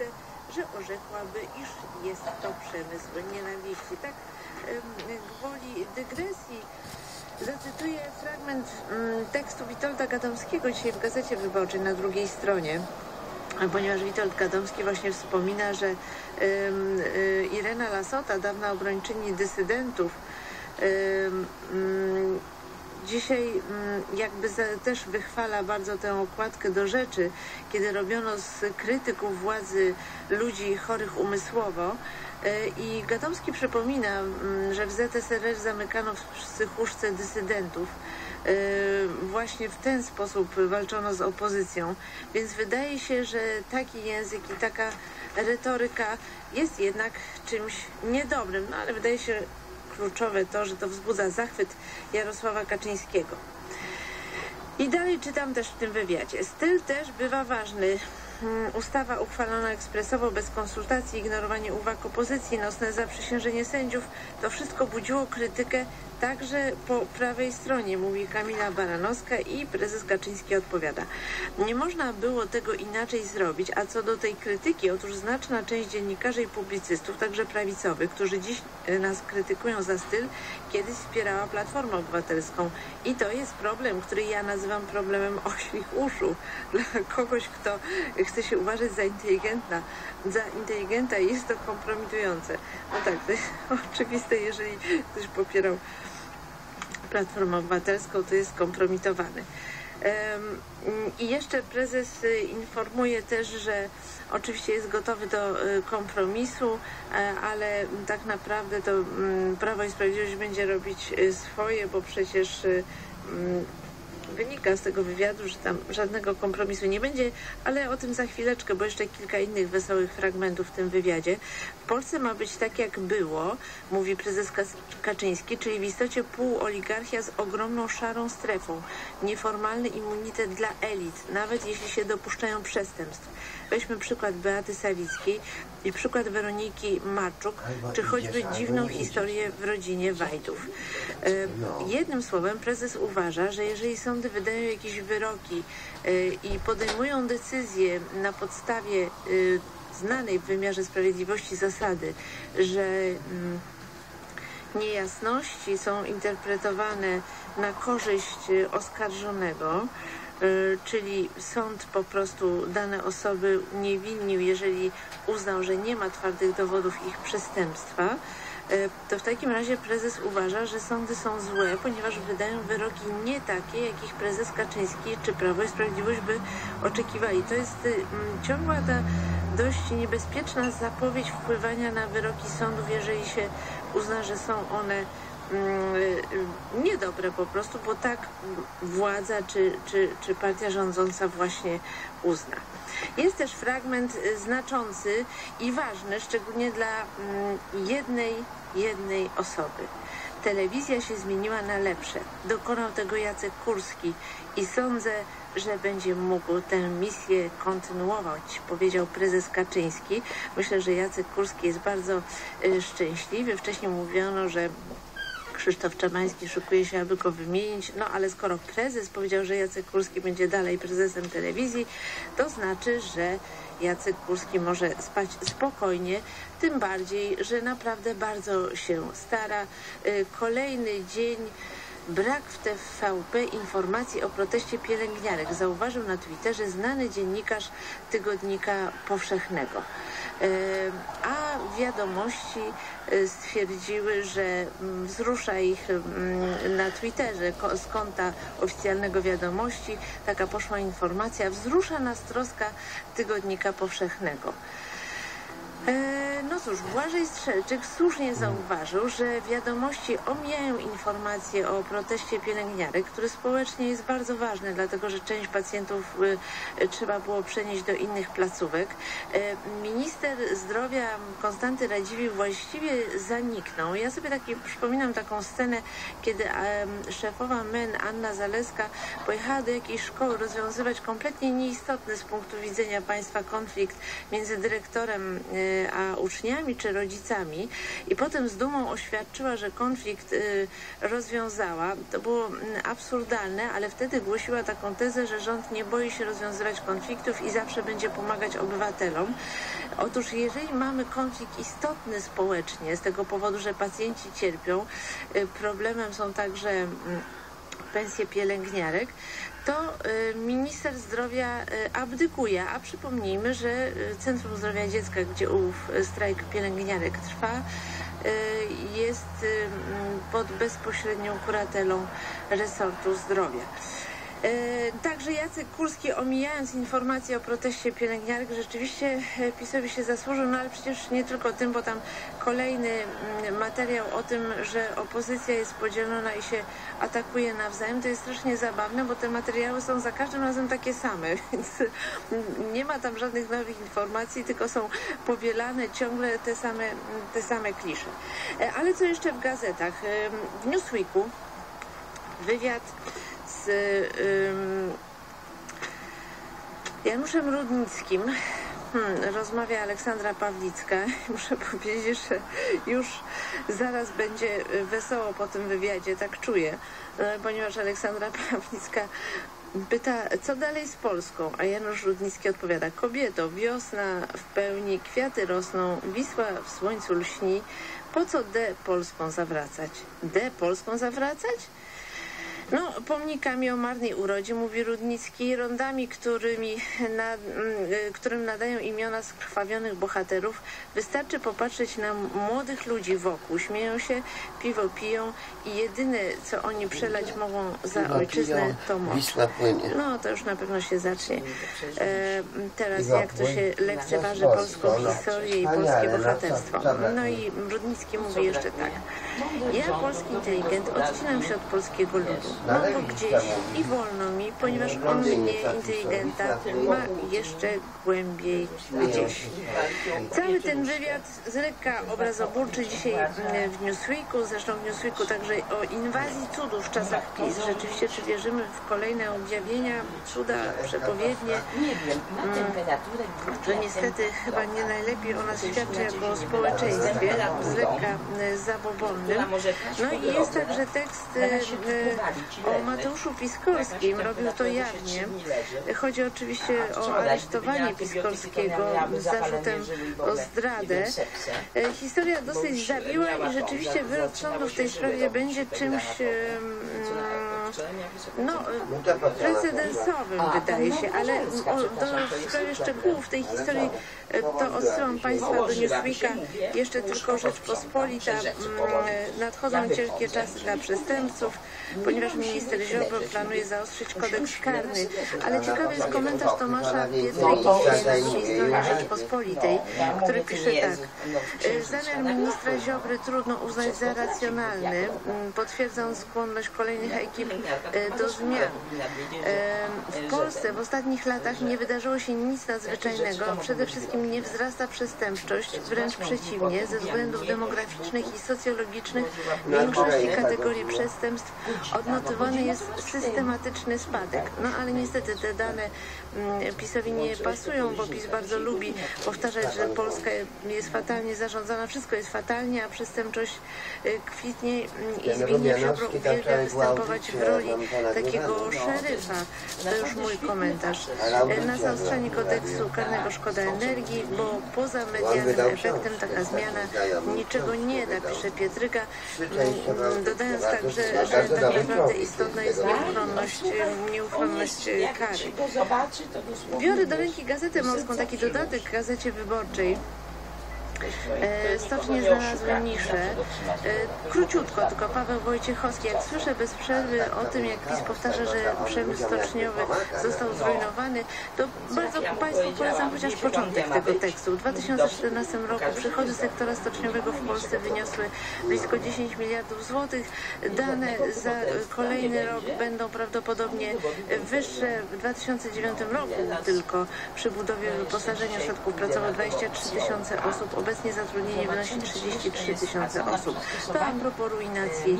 myślę, że orzekłaby, iż jest to przemysł nienawiści. Tak gwoli dygresji zacytuję fragment mm, tekstu Witolda Gadomskiego dzisiaj w Gazecie Wyborczej na drugiej stronie. Ponieważ Witold Gadomski właśnie wspomina, że y, Irena Lasota, dawna obrończyni dysydentów, ym, dzisiaj mm, jakby też wychwala bardzo tę okładkę do rzeczy, kiedy robiono z krytyków władzy ludzi chorych umysłowo. E, I Gadomski przypomina, mm, że w ZSRR zamykano w psychuszce dysydentów. E, Właśnie w ten sposób walczono z opozycją, więc wydaje się, że taki język i taka retoryka jest jednak czymś niedobrym, no ale wydaje się kluczowe to, że to wzbudza zachwyt Jarosława Kaczyńskiego. I dalej czytam też w tym wywiadzie. Styl też bywa ważny. Mm, Ustawa uchwalona ekspresowo, bez konsultacji, ignorowanie uwag opozycji, nocne zaprzysiężenie sędziów, to wszystko budziło krytykę także po prawej stronie, mówi Kamila Baranowska i prezes Kaczyński odpowiada. Nie można było tego inaczej zrobić, a co do tej krytyki, otóż znaczna część dziennikarzy i publicystów, także prawicowych, którzy dziś e, nas krytykują za styl, kiedyś wspierała Platformę Obywatelską. I to jest problem, który ja nazywam problemem oślich uszu. Dla kogoś, kto chce się uważać za inteligentna, za inteligenta jest to kompromitujące. No tak, to jest oczywiste, jeżeli ktoś popierał Platformę Obywatelską, to jest kompromitowany. I jeszcze prezes y, informuje też, że oczywiście jest gotowy do y, kompromisu, e, ale tak naprawdę to mm, Prawo i Sprawiedliwość będzie robić y, swoje, bo przecież mm, wynika z tego wywiadu, że tam żadnego kompromisu nie będzie, ale o tym za chwileczkę, bo jeszcze kilka innych wesołych fragmentów w tym wywiadzie. W Polsce ma być tak jak było, mówi prezes Kaczyński, czyli w istocie półoligarchia z ogromną szarą strefą, nieformalny immunitet dla elit, nawet jeśli się dopuszczają przestępstw. Weźmy przykład Beaty Sawickiej i przykład Weroniki Marczuk, czy choćby dziwną historię w rodzinie Wajdów. E, Jednym słowem prezes uważa, że jeżeli sądy wydają jakieś wyroki e, i podejmują decyzje na podstawie e, znanej w wymiarze sprawiedliwości zasady, że mm, niejasności są interpretowane na korzyść e, oskarżonego, czyli sąd po prostu dane osoby uniewinnił, jeżeli uznał, że nie ma twardych dowodów ich przestępstwa, to w takim razie prezes uważa, że sądy są złe, ponieważ wydają wyroki nie takie, jakich prezes Kaczyński czy Prawo i Sprawiedliwość by oczekiwali. To jest y, ciągła ta dość niebezpieczna zapowiedź wpływania na wyroki sądów, jeżeli się uzna, że są one mm, y, y, niedobre po prostu, bo tak władza czy, czy, czy partia rządząca właśnie uzna. Jest też fragment znaczący i ważny, szczególnie dla mm, jednej, jednej osoby. Telewizja się zmieniła na lepsze. Dokonał tego Jacek Kurski i sądzę, że będzie mógł tę misję kontynuować, powiedział prezes Kaczyński. Myślę, że Jacek Kurski jest bardzo y, szczęśliwy. Wcześniej mówiono, że Krzysztof Czamański szykuje się, aby go wymienić. No ale skoro prezes powiedział, że Jacek Kurski będzie dalej prezesem telewizji, to znaczy, że Jacek Kurski może spać spokojnie, tym bardziej, że naprawdę bardzo się stara. Y, Kolejny dzień Brak w TVP informacji o proteście pielęgniarek zauważył na Twitterze znany dziennikarz Tygodnika Powszechnego. E, A wiadomości e, stwierdziły, że mm, wzrusza ich mm, na Twitterze z konta oficjalnego wiadomości. Taka poszła informacja. Wzrusza nas troska Tygodnika Powszechnego. E, No cóż, Błażej Strzelczyk słusznie zauważył, że wiadomości omijają informacje o proteście pielęgniarek, który społecznie jest bardzo ważny, dlatego że część pacjentów y, trzeba było przenieść do innych placówek. E, Minister zdrowia Konstanty Radziwiłł właściwie zaniknął. Ja sobie taki, przypominam taką scenę, kiedy szefowa MEN Anna Zaleska pojechała do jakiejś szkoły rozwiązywać kompletnie nieistotny z punktu widzenia państwa konflikt między dyrektorem y, a uczniami czy rodzicami i potem z dumą oświadczyła, że konflikt y, rozwiązała. To było mm, absurdalne, ale wtedy głosiła taką tezę, że rząd nie boi się rozwiązywać konfliktów i zawsze będzie pomagać obywatelom. Otóż jeżeli mamy konflikt istotny społecznie z tego powodu, że pacjenci cierpią, y, problemem są także mm, pensje pielęgniarek, to y, minister zdrowia y, abdykuje, a przypomnijmy, że y, Centrum Zdrowia Dziecka, gdzie ów strajk pielęgniarek trwa, jest pod bezpośrednią kuratelą resortu zdrowia. E, także Jacek Kurski, omijając informacje o proteście pielęgniarek, rzeczywiście e, PiSowi się zasłużył, no ale przecież nie tylko tym, bo tam kolejny mm, materiał o tym, że opozycja jest podzielona i się atakuje nawzajem, to jest strasznie zabawne, bo te materiały są za każdym razem takie same, więc nie ma tam żadnych nowych informacji, tylko są powielane ciągle te same, te same klisze. E, ale co jeszcze w gazetach? W Newsweeku wywiad Januszem Rudnickim hmm, rozmawia Aleksandra Pawlicka. Muszę powiedzieć, że już zaraz będzie wesoło po tym wywiadzie, tak czuję, e, ponieważ Aleksandra Pawlicka pyta, co dalej z Polską, a Janusz Rudnicki odpowiada, kobieto, wiosna w pełni, kwiaty rosną, Wisła w słońcu lśni, po co D Polską zawracać? D Polską zawracać? No, pomnikami o marnej urodzie, mówi Rudnicki, rondami, którymi na, y, którym nadają imiona skrwawionych bohaterów. Wystarczy popatrzeć na młodych ludzi wokół. Śmieją się, piwo piją i jedyne, co oni przelać mogą za ojczyznę, to moc. No, to już na pewno się zacznie. E, teraz jak to się lekceważy polską historię i polskie bohaterstwo. No i Rudnicki mówi jeszcze tak. Ja, polski inteligent, odcinam się od polskiego ludu. Mam to gdzieś i wolno mi, ponieważ on mnie, inteligenta, ma jeszcze głębiej gdzieś. Cały ten wywiad z lekka obrazoburczy dzisiaj mm, w Newsweeku, zresztą w Newsweeku także o inwazji cudów w czasach PiS. Rzeczywiście, czy wierzymy w kolejne objawienia, cuda, przepowiednie, mm, że niestety chyba nie najlepiej o nas świadczy jako o społeczeństwie, z lekka mm, zabobonnym. No i jest także tekst o Mateuszu Piskorskim, robił to jawnie. Chodzi oczywiście o aresztowanie Piskorskiego z zarzutem o zdradę. E, historia dosyć zabiła i rzeczywiście wyrok sądu w tej sprawie będzie czymś no, precedensowym wydaje się, ale do sprawie szczegółów tej historii e, to odsyłam Państwa do Newsweeka. Jeszcze tylko Rzeczpospolita. Nadchodzą ciężkie czasy dla przestępców, ponieważ minister Ziobro planuje zaostrzyć kodeks karny. Ale ciekawy jest komentarz Tomasza Pietrzyki na stronie Rzeczpospolitej, który pisze tak. E, zamiar ministra Ziobry trudno uznać za racjonalny, potwierdzając skłonność kolejnych ekip e, do zmian. W Polsce w ostatnich latach nie wydarzyło się nic nadzwyczajnego. Przede wszystkim nie wzrasta przestępczość, wręcz przeciwnie, ze względów demograficznych i socjologicznych w większości kategorii przestępstw odnotowany jest systematyczny spadek. No ale niestety te dane PiSowi nie pasują, bo PiS bardzo lubi powtarzać, że Polska jest fatalnie zarządzana, wszystko jest fatalnie, a przestępczość y, kwitnie mm, i Zbigniew Ziobro uwielbia występować w roli takiego szeryfa. To już mój komentarz. Na zaostrzenie kodeksu karnego szkoda energii, bo poza medialnym efektem taka zmiana niczego nie da, pisze Pietryka, dodając także, że tak naprawdę istotna jest nieuchronność, nieuchronność kary. Biorę do ręki gazetę morską, taki dodatek gazecie wyborczej. E, stocznie znalazły nisze. E, króciutko, tylko Paweł Wojciechowski, jak słyszę bez przerwy o tym, jak PiS powtarza, że przemysł stoczniowy został zrujnowany, to bardzo Państwu polecam chociaż początek tego tekstu. W 2014 roku przychody sektora stoczniowego w Polsce wyniosły blisko 10 miliardów złotych. Dane za kolejny rok będą prawdopodobnie wyższe. W 2009 roku tylko przy budowie wyposażenia ośrodków pracowało 23 tysiące osób. Obecnie zatrudnienie wynosi 33 tysiące osób. To a propos ruinacji,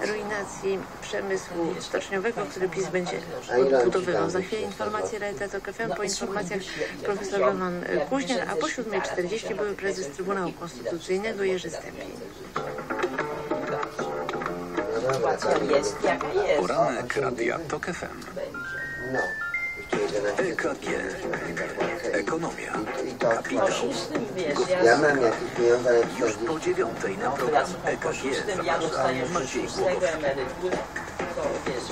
ruinacji przemysłu stoczniowego, który PiS będzie odbudowywał. Za chwilę informacje Realita TOK FM. Po informacjach profesor Roman Kuźniar, a po 7.40 były prezes Trybunału Konstytucyjnego Jerzy Stępień. Poranek Radia TOK FM. EKG. Ekonomia. I, i to Kapitał. Ja mam jakieś pieniądze, ale Już 40 po dziewiątej na program EKG szóstym ja zaprasza dostaję Maciej Głogowski. to wiesz,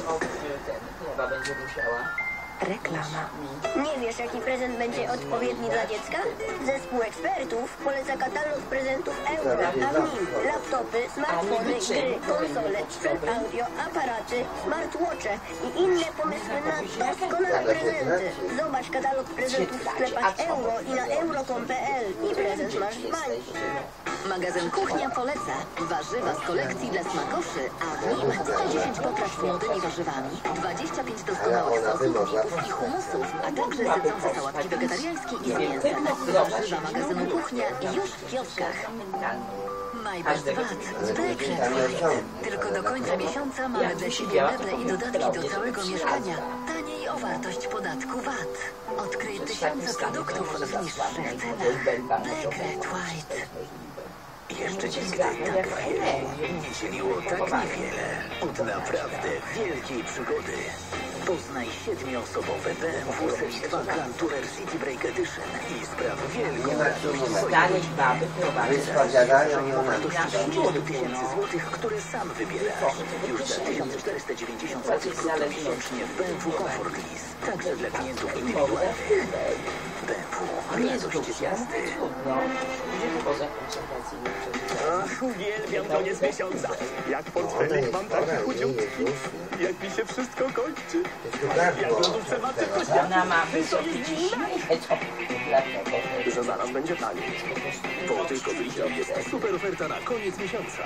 chyba będzie musiała. Reklama. Nie wiesz, jaki prezent będzie odpowiedni dla dziecka? Zespół ekspertów poleca katalog prezentów euro, a w nim laptopy, smartfony, gry, konsole, sprzęt audio, aparaty, smartwatche i inne pomysły na doskonałe prezenty. Zobacz katalog prezentów w sklepach euro i na euro.com.pl i prezent masz w bańku. Magazyn Kuchnia poleca. Warzywa z kolekcji dla smakoszy, a w nim 110 potraw z młodymi warzywami, 25 doskonałych sosów, mogła- i humusów, a także sycące sałatki wegetariańskie i z mięsem. Warzywa magazynu Kuchnia już w kioskach. My Best VAT. Dekret White. Tylko do końca miesiąca mamy dla siebie meble i dodatki do całego mieszkania. Taniej o wartość podatku VAT. Odkryj tysiące produktów w niższych cenach. Dekret White. Jeszcze nigdy tak wiele nie dzieliło tak niewiele od naprawdę wielkiej przygody. Poznaj siedmioosobowe BMW Serii 2 Grand Tourer City Break Edition i spraw wielką radość. Dalej baby prowadzę. Na wartości 30 tysięcy złotych, które sam wybierasz. Już za 1490 zł miesięcznie w BMW Comfort Lease. Także dla klientów indywidualnych. BMW. Radość jazdy. No, idzie poza koncentracyjnym Ach, uwielbiam koniec miesiąca. Jak portfelik mam taki chudziutki. Jak mi się wszystko kończy. Jak lodówce macie coś Ona ma wysoki ciśnienie. Że zaraz będzie taniej. Bo tylko wyjdzie jest super oferta na koniec miesiąca.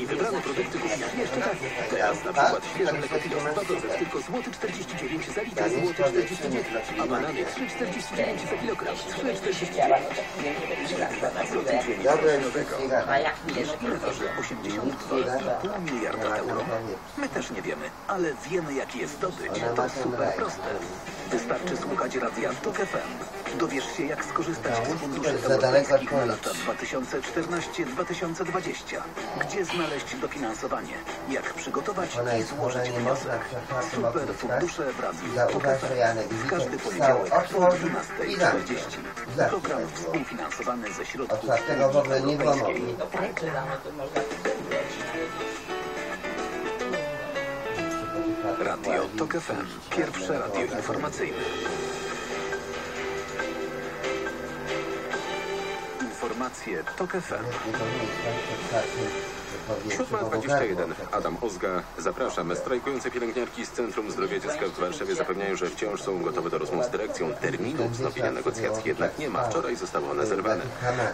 I wybrane produkty kupisz jeszcze taniej. Teraz na przykład świeże mleko Pilos 2% tylko złoty 49 za litr, złoty 49, a banany 3,49 za kilogram, 3,49. Produkt Dobre nowego. A jak mieszka? Ile waży 82,5 miliarda euro? My też nie wiemy, ale wiemy jak je zdobyć. To super proste. Wystarczy słuchać radia TOK FM. Dowiesz się jak skorzystać z funduszy Za daleko europejskich na odpowiedź. lata 2014-2020. Gdzie znaleźć dofinansowanie? Jak przygotować Ona i złożyć nie można wniosek? Super fundusze FM. Janek W każdy poniedziałek o otworzył i 12.40. zamknął. Program Zamknął. współfinansowany ze środków Otwartego w ogóle nie było Europejskiej. Radio TOK FM. Pierwsze radio informacyjne. Informacje TOK FM. 7.21. Adam Ozga. Zapraszam. Strajkujące pielęgniarki z Centrum Zdrowia Dziecka w Warszawie zapewniają, że wciąż są gotowe do rozmów z dyrekcją. Terminu wznowienia negocjacji jednak nie ma. Wczoraj zostało one zerwane.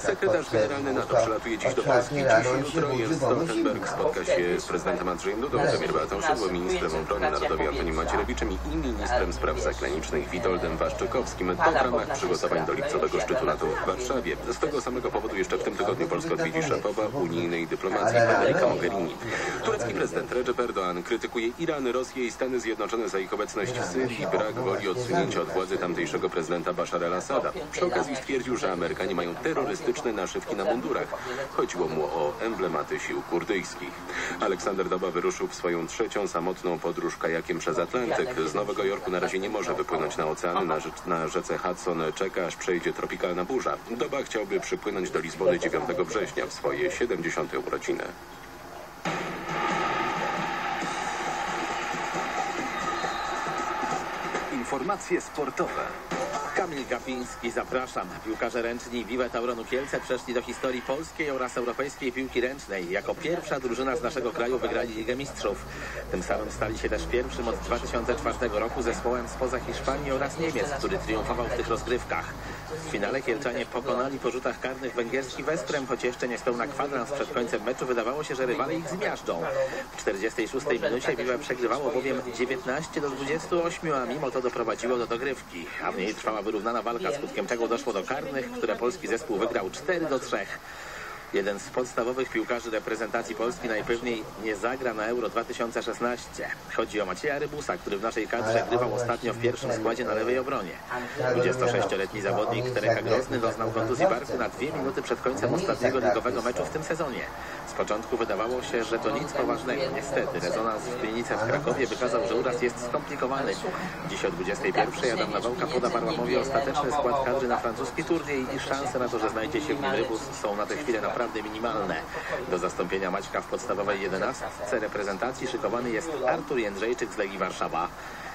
Sekretarz generalny NATO przylatuje dziś do Polski. Dziś jutro Jens Stoltenberg spotka się z prezydentem Andrzejem Dudą, premierem Beatą Szydło, ministrem obrony narodowej Antonim Macierewiczem i ministrem spraw zagranicznych Witoldem Waszczykowskim. To w ramach przygotowań do lipcowego szczytu NATO w Warszawie. Z tego samego powodu jeszcze w tym tygodniu Polska odwiedzi szefowa unijnej dyplomacji Federica Mogherini. Turecki prezydent Recep Erdoğan krytykuje Iran, Rosję i Stany Zjednoczone za ich obecność w Syrii i brak woli odsunięcia od władzy tamtejszego prezydenta Bashar al-Assada. Przy okazji stwierdził, że Amerykanie mają terrorystyczne naszywki na mundurach. Chodziło mu o emblematy sił kurdyjskich. Aleksander Doba wyruszył w swoją trzecią samotną podróż kajakiem przez Atlantyk. Z Nowego Jorku na razie nie może wypłynąć na ocean. Na, rzecz, na rzece Hudson czeka, aż przejdzie tropikalna burza. Doba chciałby przypłynąć do Lizbony 9 września w swoje 70. urodziny. Informacje sportowe. Kamil Gapiński, zapraszam. Piłkarze ręczni Vive Tauronu Kielce przeszli do historii polskiej oraz europejskiej piłki ręcznej. Jako pierwsza drużyna z naszego kraju wygrali Ligę Mistrzów. Tym samym stali się też pierwszym od 2004 roku zespołem spoza Hiszpanii oraz Niemiec, który triumfował w tych rozgrywkach. W finale Kielczanie pokonali po rzutach karnych węgierski Wesprem, choć jeszcze niespełna kwadrans przed końcem meczu wydawało się, że rywale ich zmiażdżą. W 46 minucie Vive przegrywało bowiem 19 do 28, a mimo to doprowadziło do dogrywki, a w niej trwała wyrównana walka, skutkiem czego doszło do karnych, które polski zespół wygrał 4 do 3. Jeden z podstawowych piłkarzy reprezentacji Polski najpewniej nie zagra na Euro 2016. Chodzi o Macieja Rybusa, który w naszej kadrze grywał ostatnio w pierwszym składzie na lewej obronie. 26-letni zawodnik Tereka Grozny doznał kontuzji barku na dwie minuty przed końcem ostatniego ligowego meczu w tym sezonie. Z początku wydawało się, że to nic poważnego. Niestety, rezonans w klinice w Krakowie wykazał, że uraz jest skomplikowany. Dziś o 21 Adam Nawałka poda Barłamowi ostateczny skład kadry na francuski turniej i szanse na to, że znajdzie się w nim Rybus są na tę chwilę naprawdę minimalne. Do zastąpienia Maćka w podstawowej 11 reprezentacji szykowany jest Artur Jędrzejczyk z Legii Warszawa.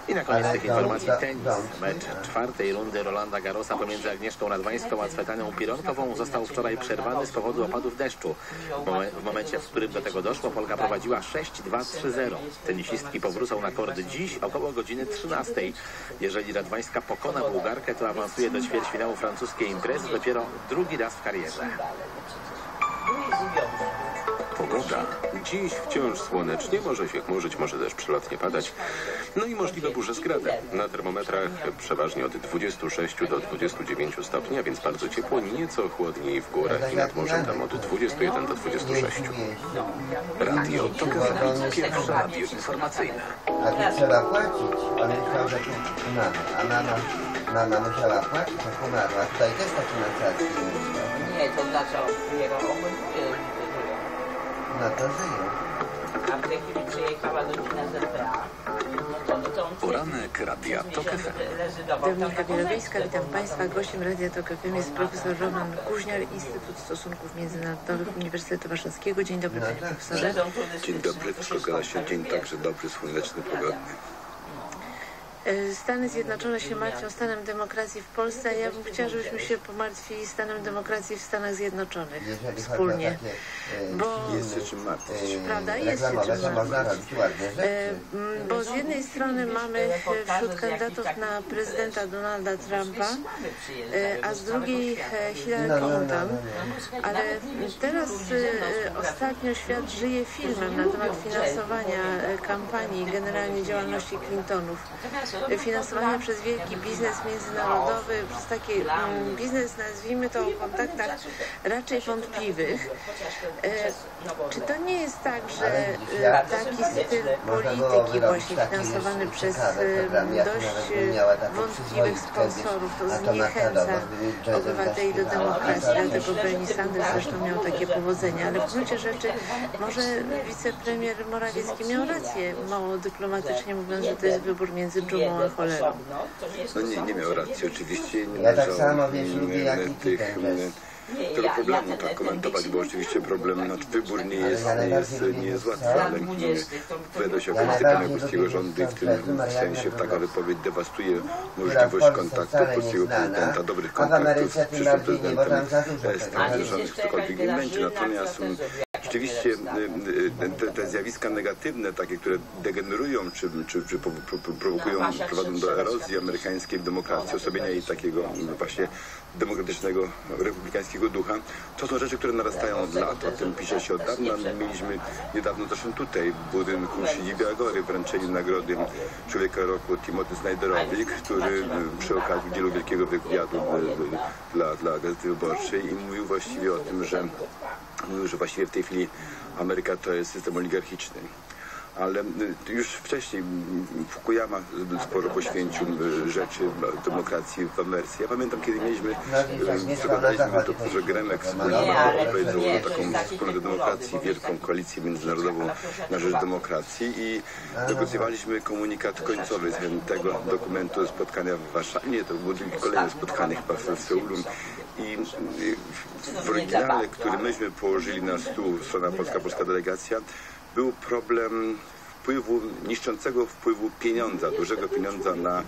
I na koniec tych informacji tenis. Mecz czwartej rundy Rolanda Garosa pomiędzy Agnieszką Radwańską a Cwetanią Pironkową został wczoraj przerwany z powodu opadów deszczu. W, momen- w momencie, w którym do tego doszło, Polka prowadziła 6-2-3-0. Tenisistki powrócą na kord dziś około godziny 13. Jeżeli Radwańska pokona Bułgarkę, to awansuje do ćwierćfinału francuskiej imprezy dopiero drugi raz w karierze. Pogoda. Dziś wciąż słonecznie, może się chmurzyć, może też przelotnie padać. No i możliwe burze z gradem. Na termometrach przeważnie od 26 do 29 stopni, a więc bardzo ciepło, nieco chłodniej w górach i nad morzem tam od 21 do 26. Radio TOK FM. Pierwsze radio informacyjne. A tu trzeba płacić. On myślał, że mama. A mama, mama musiała płacić, jak umarła. Tutaj też taki na. Nie, to dlaczego? To żyją. A w tej chwili przyjechała do kina ZPA. No Poranek Radia TOK FM. Dominika Wielowiejska, witam Państwa. Gościem Radia Tok FM jest profesor Roman Kuźniar, Instytut Stosunków Międzynarodowych Uniwersytetu Warszawskiego. Dzień dobry, panie profesorze. Dzień dobry, wszystko zgadza się. Dzień także dobry, słoneczny, pogodny. E, Stany Zjednoczone się martwią stanem demokracji w Polsce, a ja bym chciała, żebyśmy się pomartwili stanem demokracji w Stanach Zjednoczonych wspólnie. e, Bo, Jest się czym martwić. e, Prawda, jest się czym martwić. bo z jednej strony mamy wśród kandydatów na prezydenta Donalda Trumpa, a z drugiej Hillary No, no, no, Clinton. Ale teraz ostatnio świat żyje filmem na temat finansowania kampanii, generalnie działalności Clintonów. E, Finansowania przez wielki biznes międzynarodowy, przez taki mm, biznes, nazwijmy to o kontaktach raczej wątpliwych. E, czy to nie jest tak, że e, taki styl polityki właśnie finansowany przez e, dość wątpliwych sponsorów to zniechęca obywateli do demokracji, dlatego Bernie Sanders zresztą miał takie powodzenie, ale w gruncie rzeczy może wicepremier Morawiecki miał rację, mało dyplomatycznie mówiąc, że to jest wybór między dżumą a cholerą. No nie, nie miał racji oczywiście. Nie Ja tak samo, wiesz, lubię, jak tych, tego problemu tak komentować, bo oczywiście problem, znaczy wybór nie jest, nie jest, nie jest łatwy, ale mm, wypowiada się o polityce polskiego rządu i w tym sensie taka wypowiedź dewastuje możliwość kontaktu polskiego prezydenta, dobrych kontaktów z przyszłym prezydentem Stanów Zjednoczonych, ktokolwiek nie będzie. Natomiast Rzeczywiście y, y, te, te zjawiska negatywne, takie, które degenerują, czy, czy, czy pro- pro- prowokują, prowadzą do erozji amerykańskiej demokracji, osłabienia jej takiego właśnie demokratycznego, republikańskiego ducha, to są rzeczy, które narastają od lat. O tym pisze się od dawna. Mieliśmy niedawno zresztą tutaj w budynku siedziby Agory wręczenie nagrody Człowieka Roku Timothy Snyderowi, który przy okazji udzielił wielkiego wywiadu y, dla, dla Gazety Wyborczej i mówił właściwie o tym, że Mówił, że właściwie w tej chwili Ameryka to jest system oligarchiczny. Ale y, już wcześniej mm, Fukuyama sporo poświęcił y, rzeczy demokracji w Ameryce. Ja pamiętam, kiedy mieliśmy, y, przekonaliśmy to, że Gremek założył taką wspólnotę demokracji, wielką koalicję międzynarodową na rzecz demokracji i negocjowaliśmy komunikat końcowy z tego dokumentu spotkania w Warszawie. Nie, to było kolejne spotkanie chyba w Seulu. I w oryginale, który myśmy położyli na stół, strona polska, polska delegacja, był problem wpływu, niszczącego wpływu pieniądza, dużego pieniądza na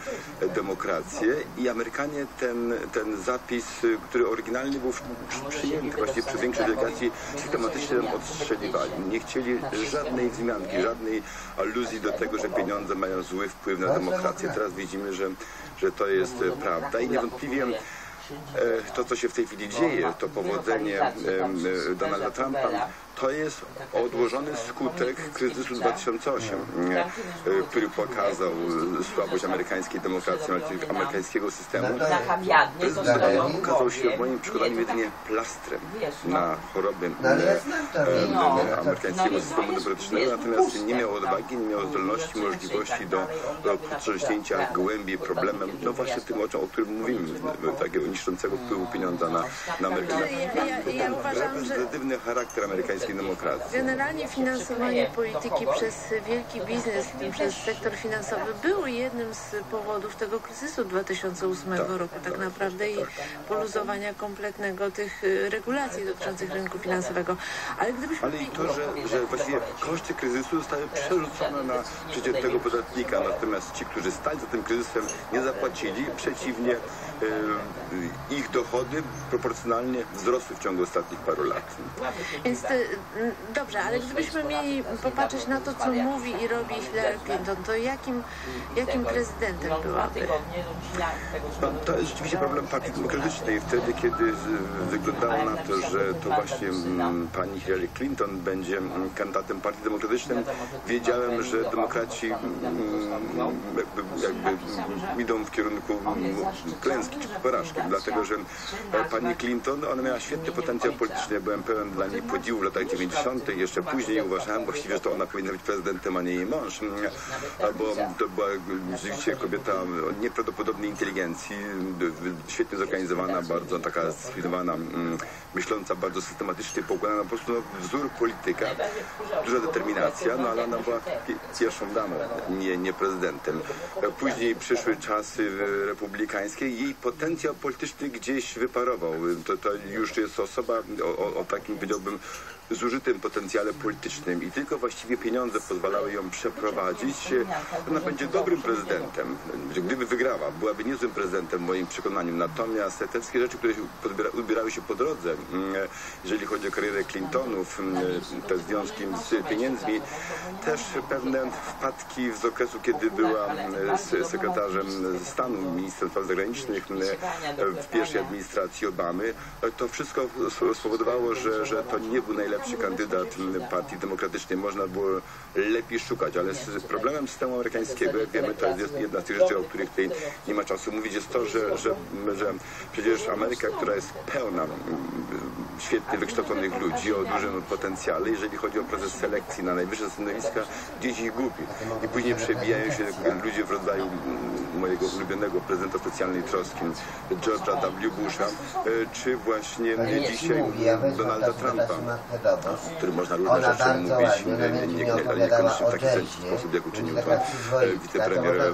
demokrację. I Amerykanie ten, ten zapis, który oryginalnie był przy- przyjęty właśnie przy większej delegacji, systematycznie odstrzeliwali. Nie chcieli żadnej wzmianki, żadnej aluzji do tego, że pieniądze mają zły wpływ na demokrację. Teraz widzimy, że, że to jest prawda. I niewątpliwie to, co się w tej chwili dzieje, to powodzenie e, Donalda Trumpa to jest odłożony skutek kryzysu 2008, e, który pokazał słabość amerykańskiej demokracji, amerykańskiego systemu. Prezydent Obama okazał się moim przekonaniu Nie, jedynie plastrem na choroby e, amerykańskiego systemu demokratycznego, natomiast nie miał odwagi, nie miał zdolności, możliwości do, do podtrząśnięcia głębiej problemem, no właśnie tym, o, o którym mówimy, takiego niszczącego wpływu pieniądza na, na Amerykę. Ja, ja, ja uważam, że Pozytywny charakter demokracji. Generalnie finansowanie polityki przez wielki biznes, w tym przez sektor finansowy, było jednym z powodów tego kryzysu 2008 roku tak naprawdę i poluzowania kompletnego tych y, regulacji dotyczących rynku finansowego. Ale gdybyśmy Ale i to, że, że właściwie koszty kryzysu zostały przerzucone na przeciętnego podatnika, natomiast ci, którzy stali za tym kryzysem, nie zapłacili. Przeciwnie, e, ich dochody proporcjonalnie wzrosły w ciągu ostatnich paru lat. Więc mm, dobrze, ale gdybyśmy mieli popatrzeć na to, co mówi i robi Hillary Clinton, to jakim, jakim prezydentem No, byłaby? No, to jest rzeczywiście problem partii demokratycznej. Wtedy, kiedy wyglądało na to, że to właśnie mm, pani Hillary Clinton będzie mm, kandydatem partii demokratycznej, wiedziałem, że demokraci mm, jakby, jakby idą w kierunku klęski czy porażki, dlatego że e, pani Clinton, ona miała świetny potencjał polityczny. Ja byłem pełen dla niej podziwu w latach 90. Jeszcze później uważałem właściwie, że to ona powinna być prezydentem, a nie jej mąż. Albo to była rzeczywiście kobieta o nieprawdopodobnej inteligencji, świetnie zorganizowana, bardzo taka zdefiniowana, mm, myśląca bardzo systematycznie, poukładana, po prostu no, wzór polityka, duża determinacja, no ale ona była pi- pierwszą damą, nie, nie prezydentem. Później przyszły czasy republikańskie i jej potencjał polityczny gdzieś wyparował. To, to już jest osoba o, o, o takim, powiedziałbym, zużytym potencjale politycznym i tylko właściwie pieniądze pozwalały ją przeprowadzić. Ona będzie dobrym prezydentem. Gdyby wygrała, byłaby niezłym prezydentem moim przekonaniu. Natomiast te wszystkie rzeczy, które ubierały się po drodze, mm, jeżeli chodzi o karierę Clintonów, mm, te związki z pieniędzmi, też pewne wpadki z okresu, kiedy była mm, sekretarzem stanu, ministrem spraw zagranicznych w pierwszej administracji Obamy, to wszystko spowodowało, że, że to nie był najlepszy kandydat mm, partii demokratycznej. Można było lepiej szukać, ale z problemem systemu amerykańskiego, jak wiemy, to jest jedna z tych rzeczy, o których tutaj nie ma czasu mówić, jest to, że, że, że przecież Ameryka, która jest pełna mm, świetnie wykształconych ludzi o dużym potencjale, jeżeli chodzi o proces selekcji na najwyższe stanowiska, gdzieś ich gubi. I później przebijają się ludzie w rodzaju mm, mojego ulubionego prezydenta specjalnej troski, George'a W. Busha, e, czy właśnie nie, dzisiaj Donalda Trumpa taką matkę Dobos. który można różne Ona rzeczy mówić, nie, nie, nie, nie, niekoniecznie w taki jazzie. sposób, jak uczynił to wicepremier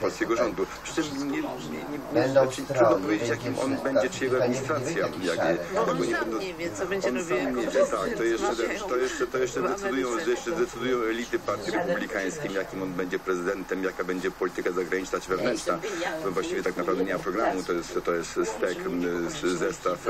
polskiego, rządu. Przy czym nie, nie, nie, nie, Będą znaczy, trudno powiedzieć, jakim on będzie, czy jego nie administracja. taki Jak, jak on oni sam będą- nie wie, co będzie robił sam nie wie, tak, to jeszcze, to jeszcze, to jeszcze, w decydują, jeszcze decydują elity partii republikańskiej, jakim on będzie prezydentem, jaka będzie polityka zagraniczna czy wewnętrzna. No właściwie tak naprawdę nie ma programu, to jest, to jest stek, zestaw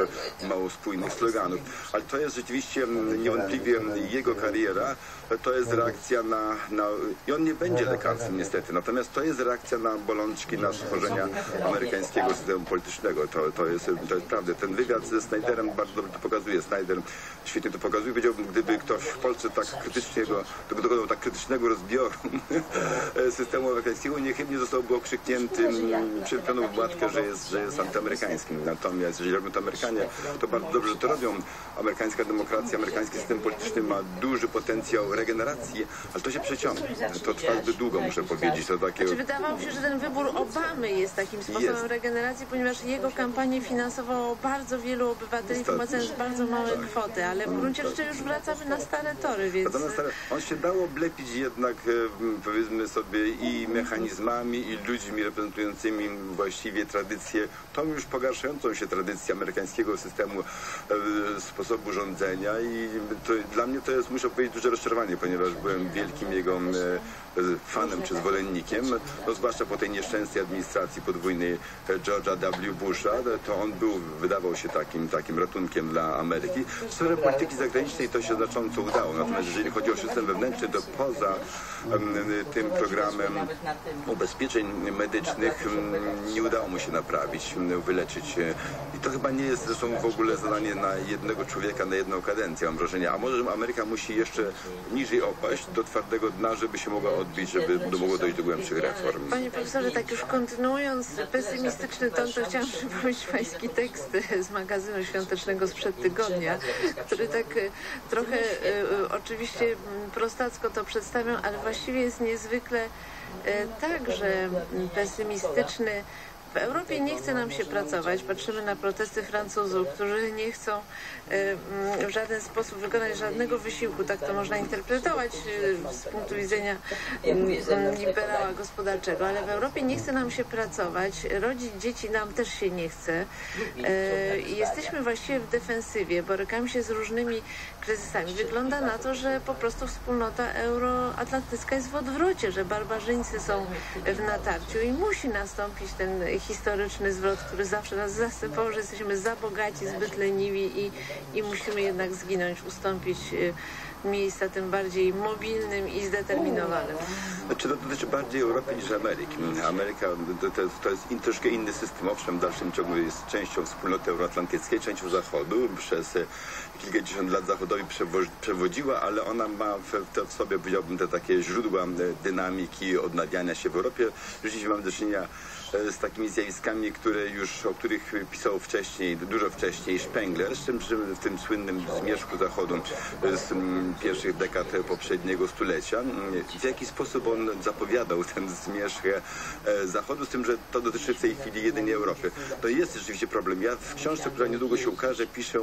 mało spójnych sloganów. Ale to jest rzeczywiście m, niewątpliwie jego kariera, to jest reakcja na, na... I on nie będzie lekarzem niestety, natomiast to jest reakcja na bolączki, na stworzenia amerykańskiego systemu politycznego. To, to, jest, to jest prawda. Ten wywiad ze Snyderem bardzo dobrze to pokazuje. Snyder świetnie to pokazuje. Powiedziałbym, gdyby ktoś w Polsce tak krytycznie go, dokonał tak krytycznego rozbioru systemu amerykańskiego, niechybnie zostałby okrzyknięty przed pełną władkę, że jest, że jest antyamerykańskim. Natomiast jeżeli robią to Amerykanie, to bardzo dobrze to robią. Amerykańska demokracja, amerykański system polityczny ma duży potencjał regeneracji, ale to się przeciągnie. To trwa zbyt długo, muszę powiedzieć. To takie... Czy wydawało mi się, że ten wybór Obamy jest takim sposobem Jest. regeneracji, ponieważ jego kampanię finansowało bardzo wielu obywateli, wpłacając bardzo małe kwoty, ale w gruncie rzeczy już wracamy na stare tory, więc... On się dało oblepić jednak, e, powiedzmy sobie, i mechanizmami, i ludźmi reprezentującymi właściwie tradycję, tą już pogarszającą się tradycję amerykańskiego systemu e, sposobu rządzenia i to, dla mnie to jest, muszę powiedzieć, duże rozczarowanie, ponieważ byłem wielkim jego e, fanem czy zwolennikiem, no zwłaszcza po tej nieszczęsnej administracji podwójnej e, George'a W. Busha, to on był, wydawał się takim, takim ratunkiem dla Ameryki. W sferze polityki zagranicznej to się znacząco udało, natomiast jeżeli chodzi o system wewnętrzny, to poza tym programem ubezpieczeń medycznych nie udało mu się naprawić, wyleczyć. e, I to chyba nie jest zresztą w ogóle zadanie na jednego człowieka, na jedną kadencję. mam wrażenie. A może Ameryka musi jeszcze niżej opaść do twardego dna, żeby się mogła odbić, żeby mogło dojść do głębszych reform. Panie profesorze, tak już kontynuując pesymistyczny ton, to chciałam przypomnieć pański tekst z magazynu świątecznego sprzed tygodnia, który tak e, trochę e, e, oczywiście prostacko to przedstawią, ale właściwie jest niezwykle także pesymistyczny. W Europie nie chce nam się pracować. Patrzymy na protesty Francuzów, którzy nie chcą mm, w żaden sposób wykonać żadnego wysiłku. Tak to można interpretować e, z punktu widzenia mm, liberała gospodarczego, ale w Europie nie chce nam się pracować, rodzić dzieci nam też się nie chce. E, Jesteśmy właściwie w defensywie, borykamy się z różnymi kryzysami. Wygląda na to, że po prostu wspólnota euroatlantycka jest w odwrocie, że barbarzyńcy są w natarciu i musi nastąpić ten historyczny zwrot, który zawsze nas zasypał, że jesteśmy za bogaci, zbyt leniwi i, i musimy jednak zginąć, ustąpić e, miejsca tym bardziej mobilnym i zdeterminowanym. Znaczy to dotyczy bardziej Europy niż Ameryki. Ameryka to, to, to jest in, troszkę inny system. Owszem, w dalszym ciągu jest częścią wspólnoty euroatlantyckiej, częścią Zachodu. Przez kilkadziesiąt lat Zachodowi przewo- przewodziła, ale ona ma w, w sobie, powiedziałbym, te takie źródła e, dynamiki, odnawiania się w Europie. Rzeczywiście mamy do czynienia z takimi zjawiskami, które już, o których pisał wcześniej, dużo wcześniej Spengler, z czym w tym słynnym zmierzchu Zachodu e, z pierwszych dekad poprzedniego stulecia. W jaki sposób on zapowiadał ten zmierzch e, Zachodu, z tym, że to dotyczy w tej chwili jedynie Europy. To jest rzeczywiście problem. Ja w książce, która niedługo się ukaże, piszę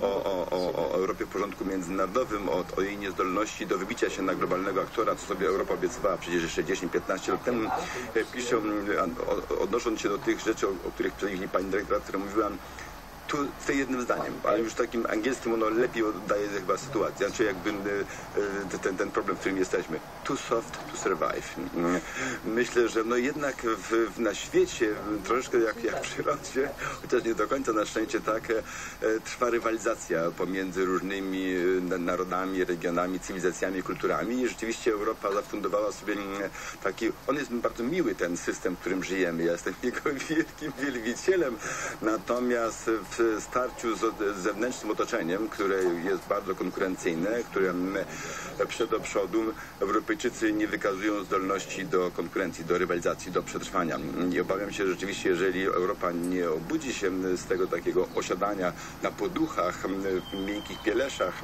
o, o, o, o Europie w porządku międzynarodowym, o, o jej niezdolności do wybicia się na globalnego aktora, co sobie Europa obiecywała przecież jeszcze 10-15 lat temu. E, Piszę, odnosząc się do tych rzeczy, o, których przed pani dyrektor, która mówiła, tu tej jednym zdaniem, ale już takim angielskim ono lepiej oddaje chyba sytuację, znaczy jakby e, ten, ten problem, w którym jesteśmy. Too soft to survive. Mm, Myślę, że no jednak w, w, na świecie, m, troszeczkę jak, jak w przyrodzie, chociaż nie do końca na szczęście tak, e, e, trwa rywalizacja pomiędzy różnymi na- narodami, regionami, cywilizacjami, kulturami i rzeczywiście Europa zafundowała sobie mm, taki, on jest bardzo miły ten system, w którym żyjemy. Ja jestem jego wielkim wielbicielem, natomiast w starciu z zewnętrznym otoczeniem, które jest bardzo konkurencyjne, które mm, przed do przodu Europejczycy nie wykazują zdolności do konkurencji, do rywalizacji, do przetrwania. I obawiam się że rzeczywiście, jeżeli Europa nie obudzi się z tego takiego osiadania na poduchach, w miękkich pieleszach,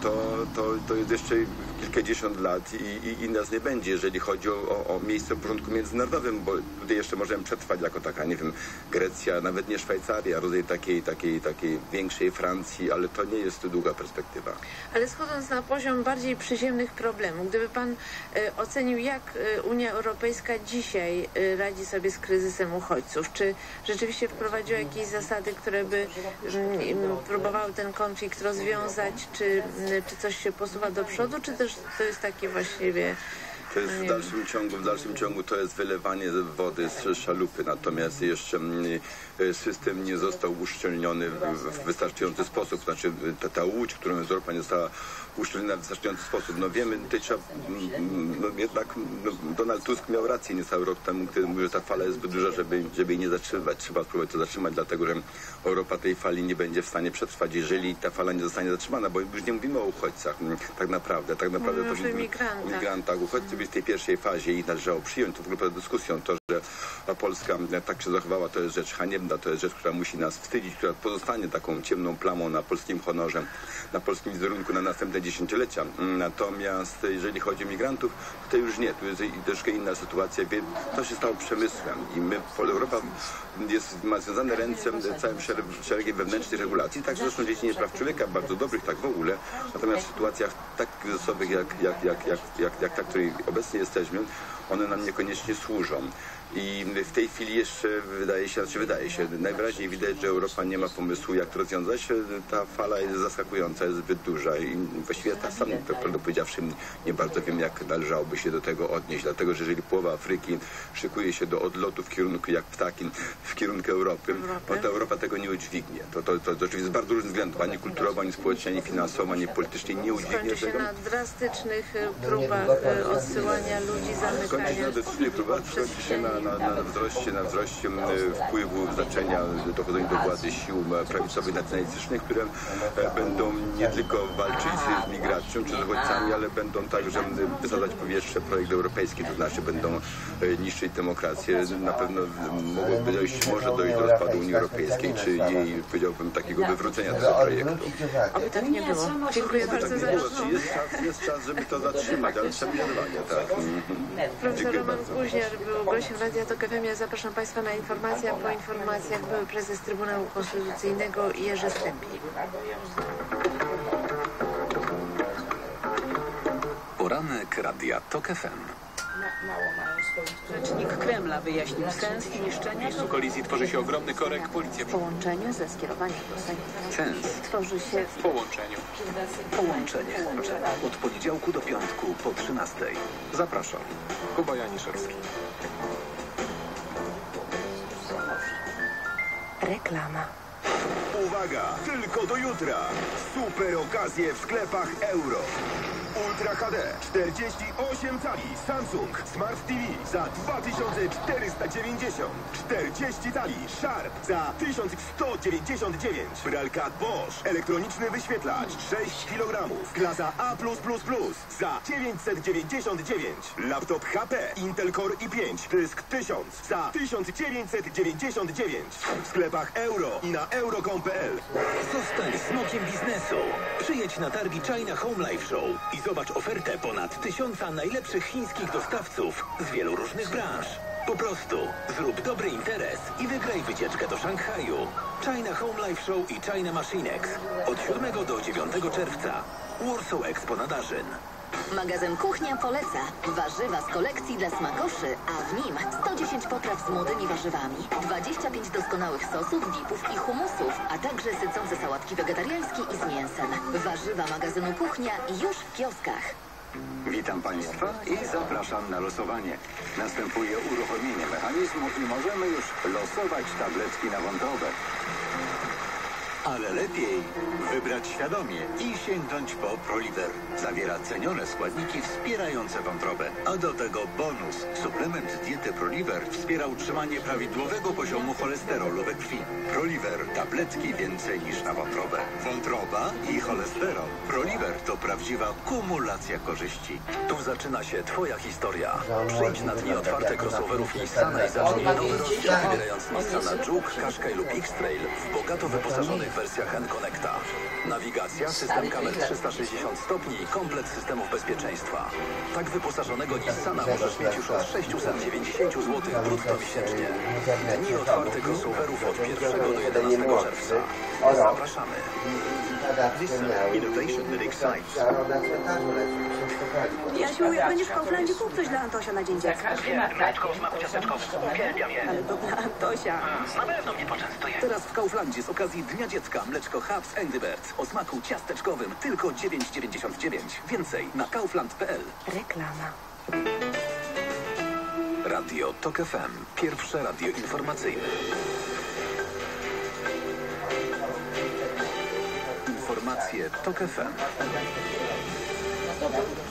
to, to, to jest jeszcze kilkadziesiąt lat i, i, i nas nie będzie, jeżeli chodzi o, o, miejsce w porządku międzynarodowym, bo tutaj jeszcze możemy przetrwać jako taka, nie wiem, Grecja, nawet nie Szwajcaria, rodzaj takiej, takiej, takiej większej Francji, ale to nie jest długa perspektywa. Ale schodząc na poziom bardziej przyziemnych problemów, gdyby Pan e, ocenił, jak e, Unia Europejska dzisiaj e, radzi sobie z kryzysem uchodźców, czy rzeczywiście wprowadziła jakieś zasady, które by mm, próbowały ten konflikt rozwiązać, czy, czy coś się posuwa do przodu, czy też to jest takie właściwie... To jest no w dalszym ciągu, w dalszym ciągu to jest wylewanie wody z szalupy, natomiast jeszcze mm, e, system nie został uszczelniony w, wystarczający sposób. Znaczy ta, ta łódź, którą Europa nie została uszczelniona w wystarczający sposób. No wiemy, tutaj trzeba, mm, no jednak no, Donald Tusk miał rację niecały rok temu, kiedy mówił, że ta fala jest zbyt duża, żeby, żeby jej nie zatrzymać. Trzeba spróbować to zatrzymać, dlatego że Europa tej fali nie będzie w stanie przetrwać, jeżeli ta fala nie zostanie zatrzymana, bo już nie mówimy o uchodźcach mm, tak naprawdę. Tak naprawdę Mówimy już o powinniśmy- imigrantach. migrantach. Uchodźcy byli w tej pierwszej fazie i należało przyjąć to w ogóle dyskusją. To, że Polska tak się zachowała, to jest rzecz haniebna, to jest rzecz, która musi nas wstydzić, która pozostanie taką ciemną plamą na polskim honorze, na polskim wizerunku na następne dziesięciolecia. Natomiast jeżeli chodzi o migrantów, to już nie, tu jest troszkę inna sytuacja. Wie- To się stało przemysłem i my, Europa jest, ma związane ręce całym szereg, szeregiem wewnętrznych regulacji, tak zresztą dziedzinie praw człowieka, bardzo dobrych, tak w ogóle. Natomiast w sytuacjach tak kryzysowych, jak, jak, jak, jak, jak, jak ta, w której obecnie jesteśmy, one nam niekoniecznie służą. I w tej chwili jeszcze wydaje się, znaczy wydaje się, najwyraźniej widać, że Europa nie ma pomysłu, jak to rozwiązać. Ta fala jest zaskakująca, jest zbyt duża i właściwie tak samo, tak prawdę powiedziawszy, nie bardzo wiem, jak należałoby się do tego odnieść, dlatego, że jeżeli połowa Afryki szykuje się do odlotu w kierunku, jak ptaki, w kierunku Europy, no to Europa tego nie udźwignie. To, to, to, to oczywiście z bardzo różnych względów, ani kulturowo, ani społecznie, ani finansowo, ani politycznie nie udźwignie Skończy się tego. na drastycznych e, próbach odsyłania ludzi, Skończy się zamykania na decyzji próbach, skończy się na, na, na wzroście, na wzroście m, wpływu, znaczenia dochodzenia do władzy sił m, prawicowych nacjonalistycznych, które e, będą nie tylko walczyć z migracją czy z uchodźcami, ale będą także wysadzać w powietrze projekt europejski, to znaczy będą e, niszczyć demokrację. Na pewno mogłoby dojść, może dojść do rozpadu Unii Europejskiej, czy jej, powiedziałbym, takiego wywrócenia tego projektu. Oby tak nie było. Dziękuję bardzo za rozmowę. jest czas, jest czas, żeby to zatrzymać, ale trzeba tak. Profesor Dziękuję Roman bardzo. Kuźniar był gościem Radia Tok FM. Ja zapraszam Państwa na informacje, po informacjach były prezes Trybunału Konstytucyjnego Jerzy Stępień. Poranek Radia TOK FM. Rzecznik Kremla wyjaśnił sens niszczenia W miejscu kolizji tworzy się ogromny korek. Policja W połączeniu ze skierowaniem do Sejmu Sens tworzy się w połączeniu. Połączenie. Od poniedziałku do piątku po 13. Zapraszam. Kuba Janiszewski. Reklama. Uwaga! Tylko do jutra! Super okazje w sklepach euro. Ultra HD 48 cali Samsung Smart TV za 2490 40 cali Sharp za 1199 Pralka Bosch. Elektroniczny wyświetlacz 6 kg Klasa A+++ za 999 Laptop HP Intel Core i5 Dysk 1000 za 1999 W sklepach euro i na euro.com.pl Zostań smokiem biznesu. Przyjedź na targi China Home Life Show i zobacz ofertę ponad tysiąca najlepszych chińskich dostawców z wielu różnych branż. Po prostu zrób dobry interes i wygraj wycieczkę do Szanghaju. China Home Life Show i China Machinex od 7 do 9 czerwca. Warsaw Expo na Darzyn. Magazyn Kuchnia poleca warzywa z kolekcji dla smakoszy, a w nim 110 potraw z młodymi warzywami, 25 doskonałych sosów, dipów i humusów, a także sycące sałatki wegetariańskie i z mięsem. Warzywa magazynu Kuchnia już w kioskach. Witam Państwa i zapraszam na losowanie. Następuje uruchomienie mechanizmu i możemy już losować tabletki na wątrobę. Ale lepiej wybrać świadomie i sięgnąć po Proliver. Zawiera cenione składniki wspierające wątrobę. A do tego bonus. Suplement diety Proliver wspiera utrzymanie prawidłowego poziomu cholesterolu we krwi. Proliver. Tabletki więcej niż na wątrobę. Wątroba i cholesterol. Proliver to prawdziwa kumulacja korzyści. Tu zaczyna się Twoja historia. Przyjdź na dni otwarte crossoverów Nissana i zacznij nowy rozdział, wybierając Nissana Juke, Qashqai lub X-Trail w bogato wyposażonych wersjach N-Connecta. Nawigacja, system kamer 360 stopni i komplet systemów bezpieczeństwa. Tak wyposażonego Nissana możesz mieć już od 690 zł brutto miesięcznie. Dni otwarte crossoverów od 1 do 11 czerwca. Zapraszamy. Innovation that excites. Jasiu, jak będziesz w Kauflandzie, kup coś dla Antosia na dzień dziecka. W smaku ciasteczkowym. Uwielbiam je. Ale to dla Antosia. Na pewno mnie poczęstuje. Teraz w Kauflandzie z okazji Dnia Dziecka mleczko Habs Angry Birds o smaku ciasteczkowym tylko 9,99. Więcej na kaufland.pl. Reklama. Radio TOK FM. Pierwsze radio informacyjne. Informacje TOK FM.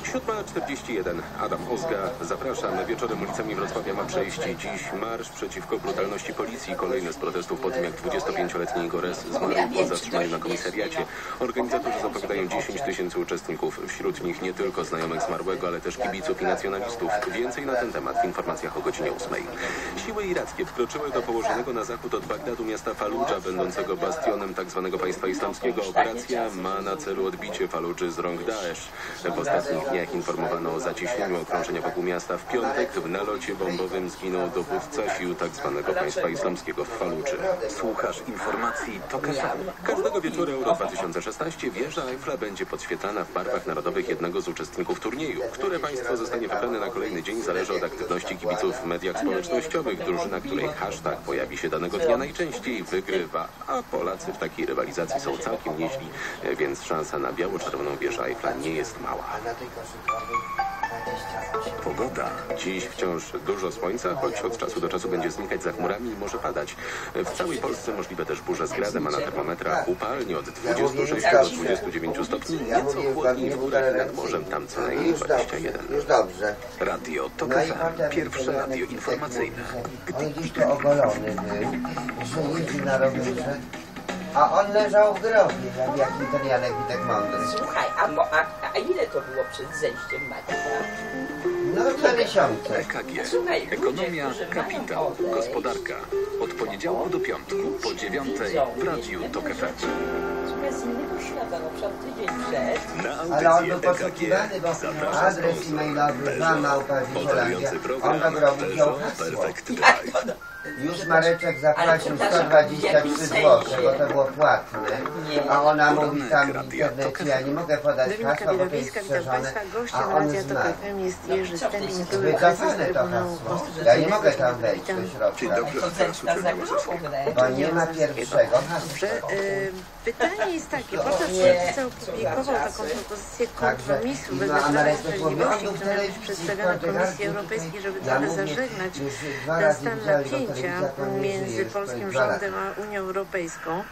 7.41. Adam Ozga. Zapraszam. Wieczorem ulicami Wrocławia ma przejść dziś marsz przeciwko brutalności policji. Kolejny z protestów po tym, jak 25-letni Gores zmarł po zatrzymaniu na komisariacie. Organizatorzy zapowiadają 10 tysięcy uczestników. Wśród nich nie tylko znajomych zmarłego, ale też kibiców i nacjonalistów. Więcej na ten temat w informacjach o godzinie 8. Siły irackie wkroczyły do położonego na zachód od Bagdadu miasta Faludża, będącego bastionem tzw. państwa islamskiego. Operacja ma na celu odbicie Faludży z rąk Daesh. W ostatnich dniach informowano o zacieśnieniu okrążenia wokół miasta. W piątek w nalocie bombowym zginął dowódca sił tzw. państwa islamskiego w Faludży. Słuchasz informacji FM. Każdego wieczoru Euro 2016 wieża Eiffla będzie podświetlana w barwach narodowych jednego z uczestników turnieju. Które państwo zostanie wybrane na kolejny dzień zależy od aktywności kibiców w mediach społecznościowych. Drużyna, której hashtag pojawi się danego dnia najczęściej wygrywa, a Polacy w takiej rywalizacji są całkiem nieźli, więc szansa na biało-czerwoną wieżę Eiffla nie jest mała a na tej Pogoda. Dziś wciąż dużo słońca, choć od czasu do czasu będzie znikać za chmurami i może padać. W całej Polsce możliwe też burze z gradem, a na termometrach upalnie od 26 do 29 stopni. Nieco chłodniej w górach nad morzem, tam co najmniej 21. Już dobrze. Radio TOK no FM. Pierwsze radio informacyjne. On to ogolony był, że na rowerze. A on leżał w grobie, jak, jaki ten Janek Witek Mądry. Słuchaj, a, bo, a, a ile to było przed zejściem Matka? No dwa miesiące. Tak, tak EKG. Słuchaj, Ekonomia, kapitał, odejść, gospodarka. Od poniedziałku do piątku po dziewiątej w Radiu TOK FM. Na no tydzień przed. Ale on był poszukiwany, bo adres e-mailowy Peugeot. małpa Wicielandia. Podarujący On do grobu wziął hasło. Perfect tak, Drive. Już Mareczek zapłacił 123 zł, bo to było płatne. A ona mówi tam w internecie, ja nie mogę podać hasła, bo to jest strzeżone, a on zna. jest Jerzy Wycofane to hasło. No, ja nie mogę tam wejść do środka, bo nie ma pierwszego hasła. E, pytanie jest takie, podczas Słowica opublikował taką propozycję kompromisu no, wobec Prawa Sprawiedliwości, która jest przedstawiona Komisji Europejskiej, żeby trochę zażegnać ten stan napięcia między polskim rządem a Unią Europejską.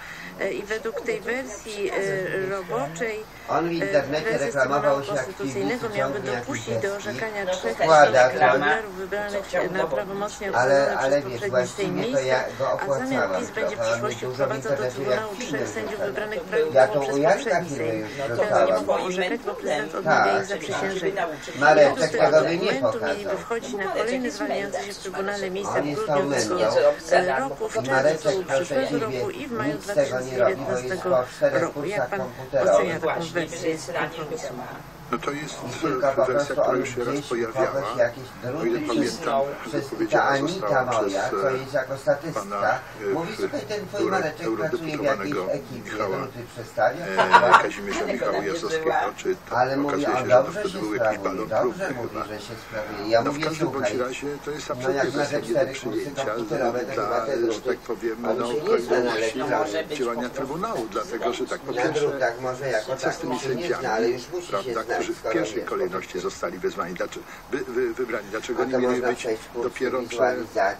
E, i według tej wersji e, roboczej on w e, internecie reklamował się konstytucyjnego miałby dopuścić do orzekania trzech dolarów wybranych na prawomocnie ale, ale przez poprzedni Sejm ja a zamian PiS będzie w przyszłości wprowadzał do Trybunału trzech sędziów wybranych prawidłowo przez poprzedni Sejm. Teraz nie mogą orzekać, bo tak prezydent odmawia ich zaprzysiężenia. Według tego dokumentu mieliby wchodzić na kolejne zwalniające się w Trybunale miejsca w grudniu roku, w czerwcu przyszłego roku i w maju 2020. 2019 roku. Jak Pan ocenia taką wersję kompromisu? No to jest e, wersja, która już się raz pojawiała. O ile pamiętam, wypowiedziana została przez jest e, jako statysta. pana e, Mówi, słuchaj, ten twój Mareczek pracuje w jakiejś ekipie, Michała. E, Kazimierza Michała Jasowskiego, czy to Ale mówi, okazuje się, że to wtedy był jakiś balon próbny chyba. Się sprawuje. Ja no w każdym bądź razie to jest absolutnie no, zasadzie do przyjęcia dla, że tak powiem, no, prawidłowości działania Trybunału, dlatego, że tak po pierwsze, co z tymi sędziami, prawda, którzy w pierwszej kolejności zostali wezwani, dlaczego, wy, wy, wybrani. Dlaczego nie mieli być dopiero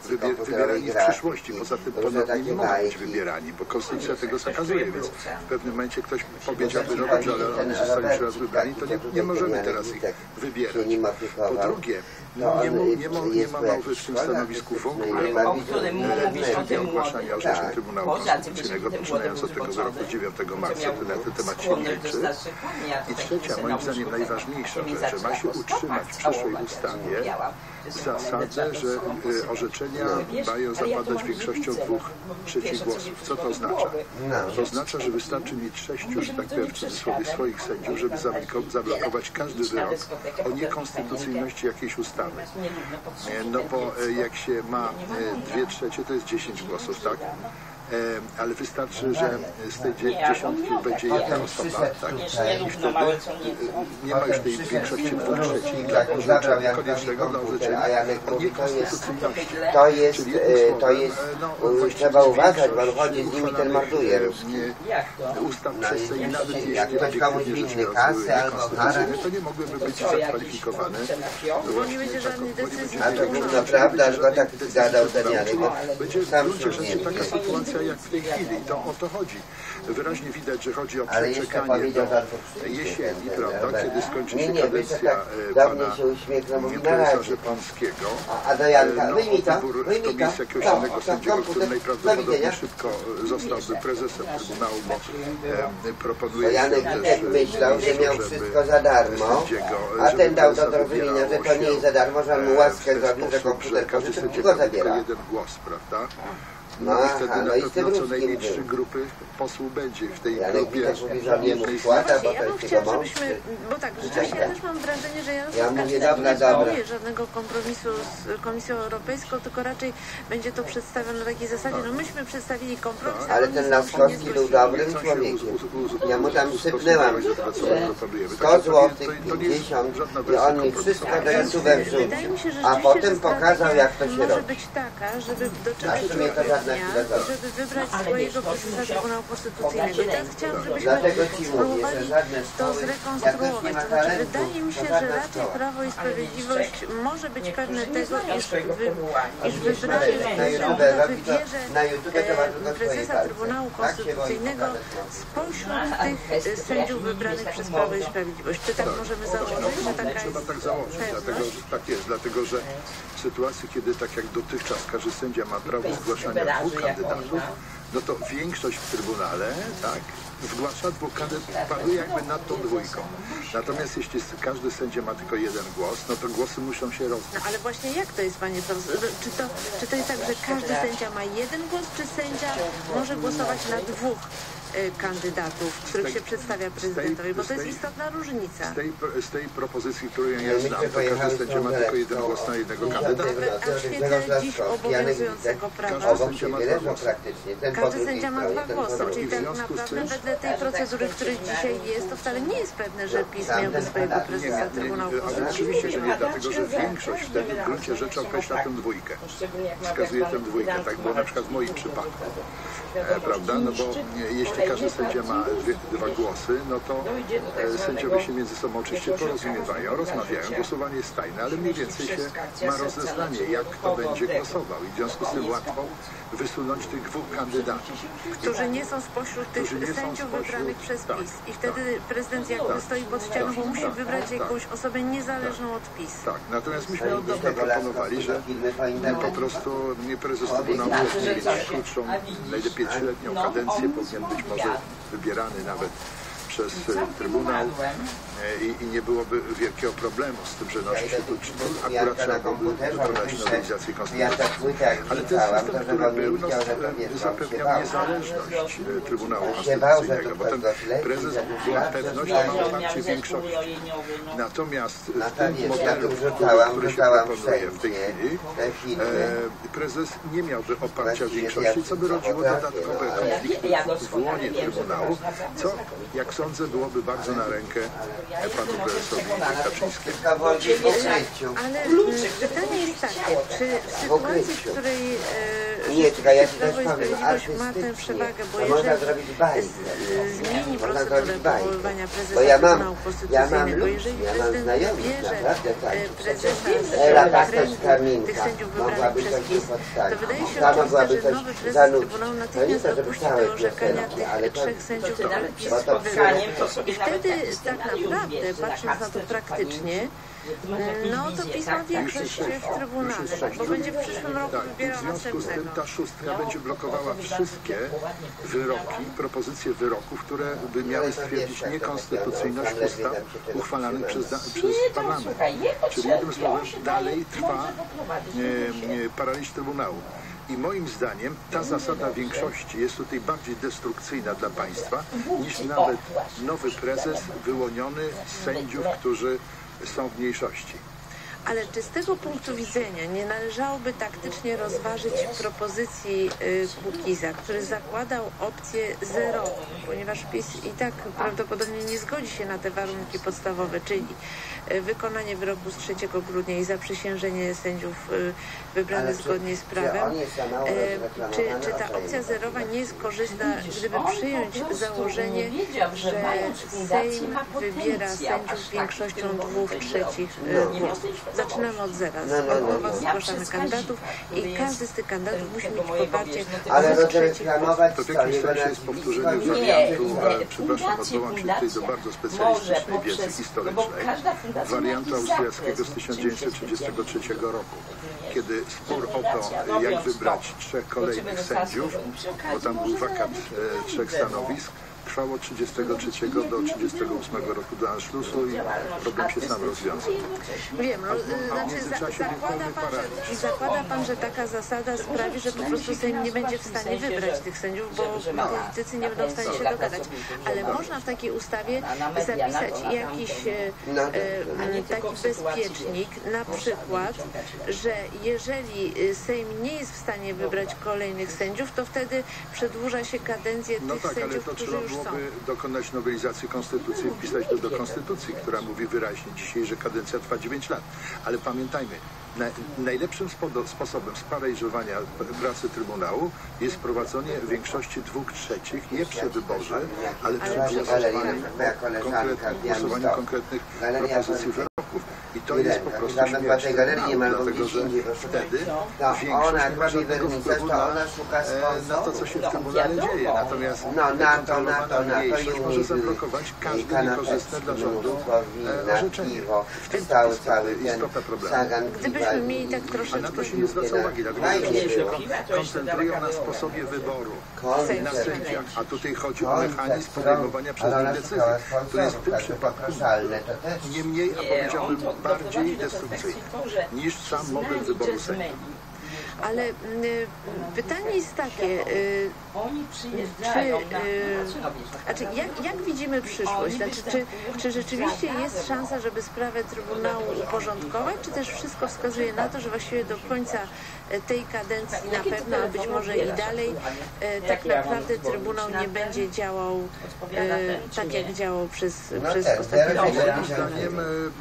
wybie, wybierani w przyszłości? Poza tym ponownie nie mogą być wybierani, bo konstytucja tego zakazuje, więc w pewnym momencie ktoś powiedziałby, no dobrze, ale oni zostali już raz wybrani, to nie, nie możemy teraz ich wybierać. Po drugie, no, nie, mu, nie, ma, nie ma na stanowisku w ogóle o którym mówisz ogłaszania orzeczniku nauki konstytucyjnego poczynając od tego z roku 9 marca, to na ten temat się liczy. I trzecia, moim zdaniem najważniejsza rzecz, że ma się utrzymać w przyszłej ustawie zasadę, że y, orzeczenia mają zapadać większością dwóch trzecich głosów. Co to oznacza? To oznacza, że wystarczy mieć sześciu, że tak powiem w cudzysłowie, swoich sędziów, żeby zablokować każdy wyrok o niekonstytucyjności jakiejś ustawy. E, no bo e, jak się ma e, dwie trzecie, to jest dziesięć głosów, tak? E, ale wystarczy, że z tej dziesiątki będzie jedna osoba tak? i wtedy e, nie ma już tej większości dwóch trzecich dla orzeczenia koniecznego dla orzeczenia o niekonstytucyjności. To jest, e, to jest, no, trzeba uważać, bo chodzi z nimi ten morduje Ustaw przez Sejm, nawet jeśli będzie komuś kasy albo to nie mogłyby być zakwalifikowane. Tak a to prawda, że tak zadał ten Jarek. Sam się nie taka sytuacja dzisiaj jak w tej chwili. To o to chodzi. Wyraźnie widać, że chodzi o przeczekanie do jesieni, prawda, kiedy skończy się kadencja tak, e, pana no, profesorze Panskiego. A do Janka, e, no, tak, wyjmij to, tak. jakiegoś innego sędziego, który najprawdopodobniej szybko zostałby prezesem Trybunału, bo e, proponuje Janek też myślał, że miał wszystko za darmo, a ten dał do zrozumienia, że to nie jest za darmo, że on mu łaskę zrobił, że komputer każdy tylko zabiera. jeden głos, prawda? No, wtedy na i z pewno co najmniej trzy grupy posłów będzie w tej grupie. że mnie mu bo to ja bym jest żebyśmy, bo tak, rzeczywiście ja też mam wrażenie, że Janusz Ja nie dobra. żadnego kompromisu z Komisją Europejską, tylko raczej będzie to przedstawione na takiej zasadzie, no myśmy przedstawili kompromis, Ale ten Laskowski był dobrym człowiekiem. Ja mu tam sypnęłam 100 złotych, 50 i on mi wszystko do YouTube wrzucił. A potem pokazał, jak to się może robi. być taka, żeby do czegoś znają iż, swojego wy, powołania. iż Wiesz, wybrany na prezes YouTube robi to- wybierze na YouTube to ma tylko e, swoje prezesa palce. Trybunału Tak się boi Konstytucyjnego pokazać. spośród tych e, sędziów wybranych przez Prawo i Sprawiedliwość. Czy tak możemy założyć, że taka Trzeba jest tak założyć, dlatego że tak jest, dlatego że w sytuacji, kiedy tak jak dotychczas każdy sędzia ma prawo zgłaszania dwóch kandydatów, no to większość w Trybunale, tak, zgłasza dwóch kandydatów, panuje jakby nad tą dwójką. Natomiast jeśli każdy sędzia ma tylko jeden głos, no to głosy muszą się rozdać. No ale właśnie jak to jest, panie? Czy to, czy to jest tak, że każdy sędzia ma jeden głos, czy sędzia może głosować na dwóch kandydatów, których tej- się przedstawia tej- prezydentowi? Bo to jest tej- istotna różnica. Z tej, z tej propozycji, którą ja znam, to każdy sędzia ma tylko jeden głos na jednego kandydata. A w świetle dziś obowiązującego prawa każdy sędzia ma dwa głosy, czyli tak naprawdę wedle tej procedury, której dzisiaj jest, to wcale nie jest pewne, że PiS miałby swojego prezesa Trybunału Ale Konstytucyjnego. oczywiście, że nie, dlatego że większość wtedy w gruncie rzeczy określa tę dwójkę. Wskazuje tę dwójkę, tak było na przykład w moim przypadku. E, prawda? No bo jeśli każdy sędzia ma dwie, dwa głosy, no to e, sędziowie się między sobą oczywiście porozumiewają, rozmawiają. Głosowanie jest tajne, ale mniej więcej się ma rozeznanie, jak kto będzie głosował. I w związku z tym łatwo wysunąć tych dwóch kandydatów. którzy nie są spośród tych sędziów spośród- wybranych przez tak, PiS. I wtedy prezydent jakby stoi pod ścianą, bo musi tak, wybrać tak. jakąś osobę niezależną od PiS. Tak, natomiast myśmy od dawna proponowali, że po prostu nie prezes Trybunału powinien mieć krótszą, najlepiej trzyletnią kadencję, powinien być może wybierany nawet przez e, Trybunał i, i nie byłoby wielkiego problemu z tym, że no, się tu, czy tu akurat trzeba byłoby dokonać nowelizacji konstytucji. Ale ten system, który był, no, e, zapewniał niezależność e, Trybunału Konstytucyjnego, bo ten prezes była pewność, ma poparcie większości. Natomiast w tym modelu, który, się proponuje w tej chwili, e, prezes nie miałby oparcia większości, co by rodziło dodatkowe konflikty w łonie Trybunału, co, jak sądzę, byłoby bardzo na rękę e, panu prezesowi Kaczyńskiemu. Ale mm, pytanie jest takie, czy w sytuacji, w której Nie, czekaj, ja ci też powiem, tę artystycznie. To można zrobić bajkę. zmieni Można zrobić bajkę. Bo ja mam- ja mam ludzi, ja mam znajomych, naprawdę tak. e, prezesa Ela Bastos sędziów wybranych mogłaby coś to wydaje się Ta mogłaby coś zanucić. Trybunału To nie to, żeby całe piosenki, ale to- to- bo to tak naprawdę, patrząc na to praktycznie, no to PiS ma większość w Trybunale, bo będzie w przyszłym roku Tak, i w wybierał związku z tym ta szóstka będzie blokowała wszystkie wyroki, propozycje wyroków, które by miały stwierdzić niekonstytucyjność ustaw uchwalanych przez, przez parlament. Czyli jednym słowem dalej trwa e, e, paraliż Trybunału. I moim zdaniem ta zasada większości jest tutaj bardziej destrukcyjna dla państwa niż nawet nowy prezes wyłoniony z sędziów, którzy są w mniejszości. Ale czy z tego punktu widzenia nie należałoby taktycznie rozważyć propozycji y, Kukiza, który zakładał opcję zerową, ponieważ PiS i tak prawdopodobnie nie zgodzi się na te warunki podstawowe, czyli y, wykonanie wyroku z 3 grudnia i zaprzysiężenie sędziów czy- zgodnie z prawem. E, Czy, czy ta opcja zerowa nie jest korzystna, gdyby przyjąć założenie, że Sejm wybiera sędziów większością który dwóch trzecich No. głosów. Zaczynamy od zera. No, no, no, Od was no. zgłaszamy kandydatów i każdy z tych kandydatów musi mieć poparcie Ale rozreklamować To w to jakimś sensie jest powtórzenie wariantu, nie, przepraszam, odwołam się tutaj do bardzo specjalistycznej wiedzy historycznej, wariantu austriackiego z zakres, 1933 roku, kiedy spór o to, jak wybrać trzech kolejnych sędziów, bo tam był wakat e, trzech stanowisk, trwało od 33 do 38 roku do Anschlussu i problem się sam rozwiązał. Wiem, no, y, znaczy za, zakłada, pan, że, paraliż. zakłada pan, że taka zasada sprawi, że po prostu Sejm nie będzie w stanie wybrać tych sędziów, bo politycy nie będą w stanie się dogadać. Ale można w takiej ustawie zapisać jakiś e, e, taki bezpiecznik, na przykład, że jeżeli y, Sejm nie jest w stanie wybrać kolejnych sędziów, to wtedy przedłuża się kadencję No tych tak, sędziów, którzy już byłoby dokonać nowelizacji konstytucji i wpisać to do konstytucji, która mówi wyraźnie dzisiaj, że kadencja trwa 9 lat. Ale pamiętajmy, Na, najlepszym sposobem sparaliżowania pracy Trybunału jest wprowadzenie większości dwóch trzecich nie przy wyborze, ale przy głosowaniu, konkretnych, głosowaniu konkretnych propozycji wyroków. I to jest po prostu na śmierć tej galerii nie ma dlatego że wtedy To większość ona robi wpływu to na, ona szuka e, na to, co się w Trybunale wiadomo. dzieje. Natomiast No, na to, na to, na to i może zablokować i każde niekorzystne dla rządu e, orzeczenie. W tym cały, jest cały ten sagan Gdybyśmy mieli tak i- A troszeczkę... na to się nie zwraca uwagi, dlatego że koncentrują na sposobie wyboru, na sędziach, a tutaj chodzi o mechanizm podejmowania przez nich decyzji, który jest w tym przypadku to też nie mniej, a powiedziałbym to bardziej destrukcyjny niż sam model wyboru sędziów. Ale y, pytanie jest takie, y, czy, y, znaczy jak, jak widzimy przyszłość? Znaczy, czy, czy rzeczywiście jest szansa, żeby sprawę Trybunału uporządkować, czy też wszystko wskazuje na to, że właściwie do końca tej kadencji na pewno, a być może i dalej, e, tak naprawdę Trybunał nie będzie działał e, tak, jak działał przez, No przez tak, ostatnie? Moim zdaniem,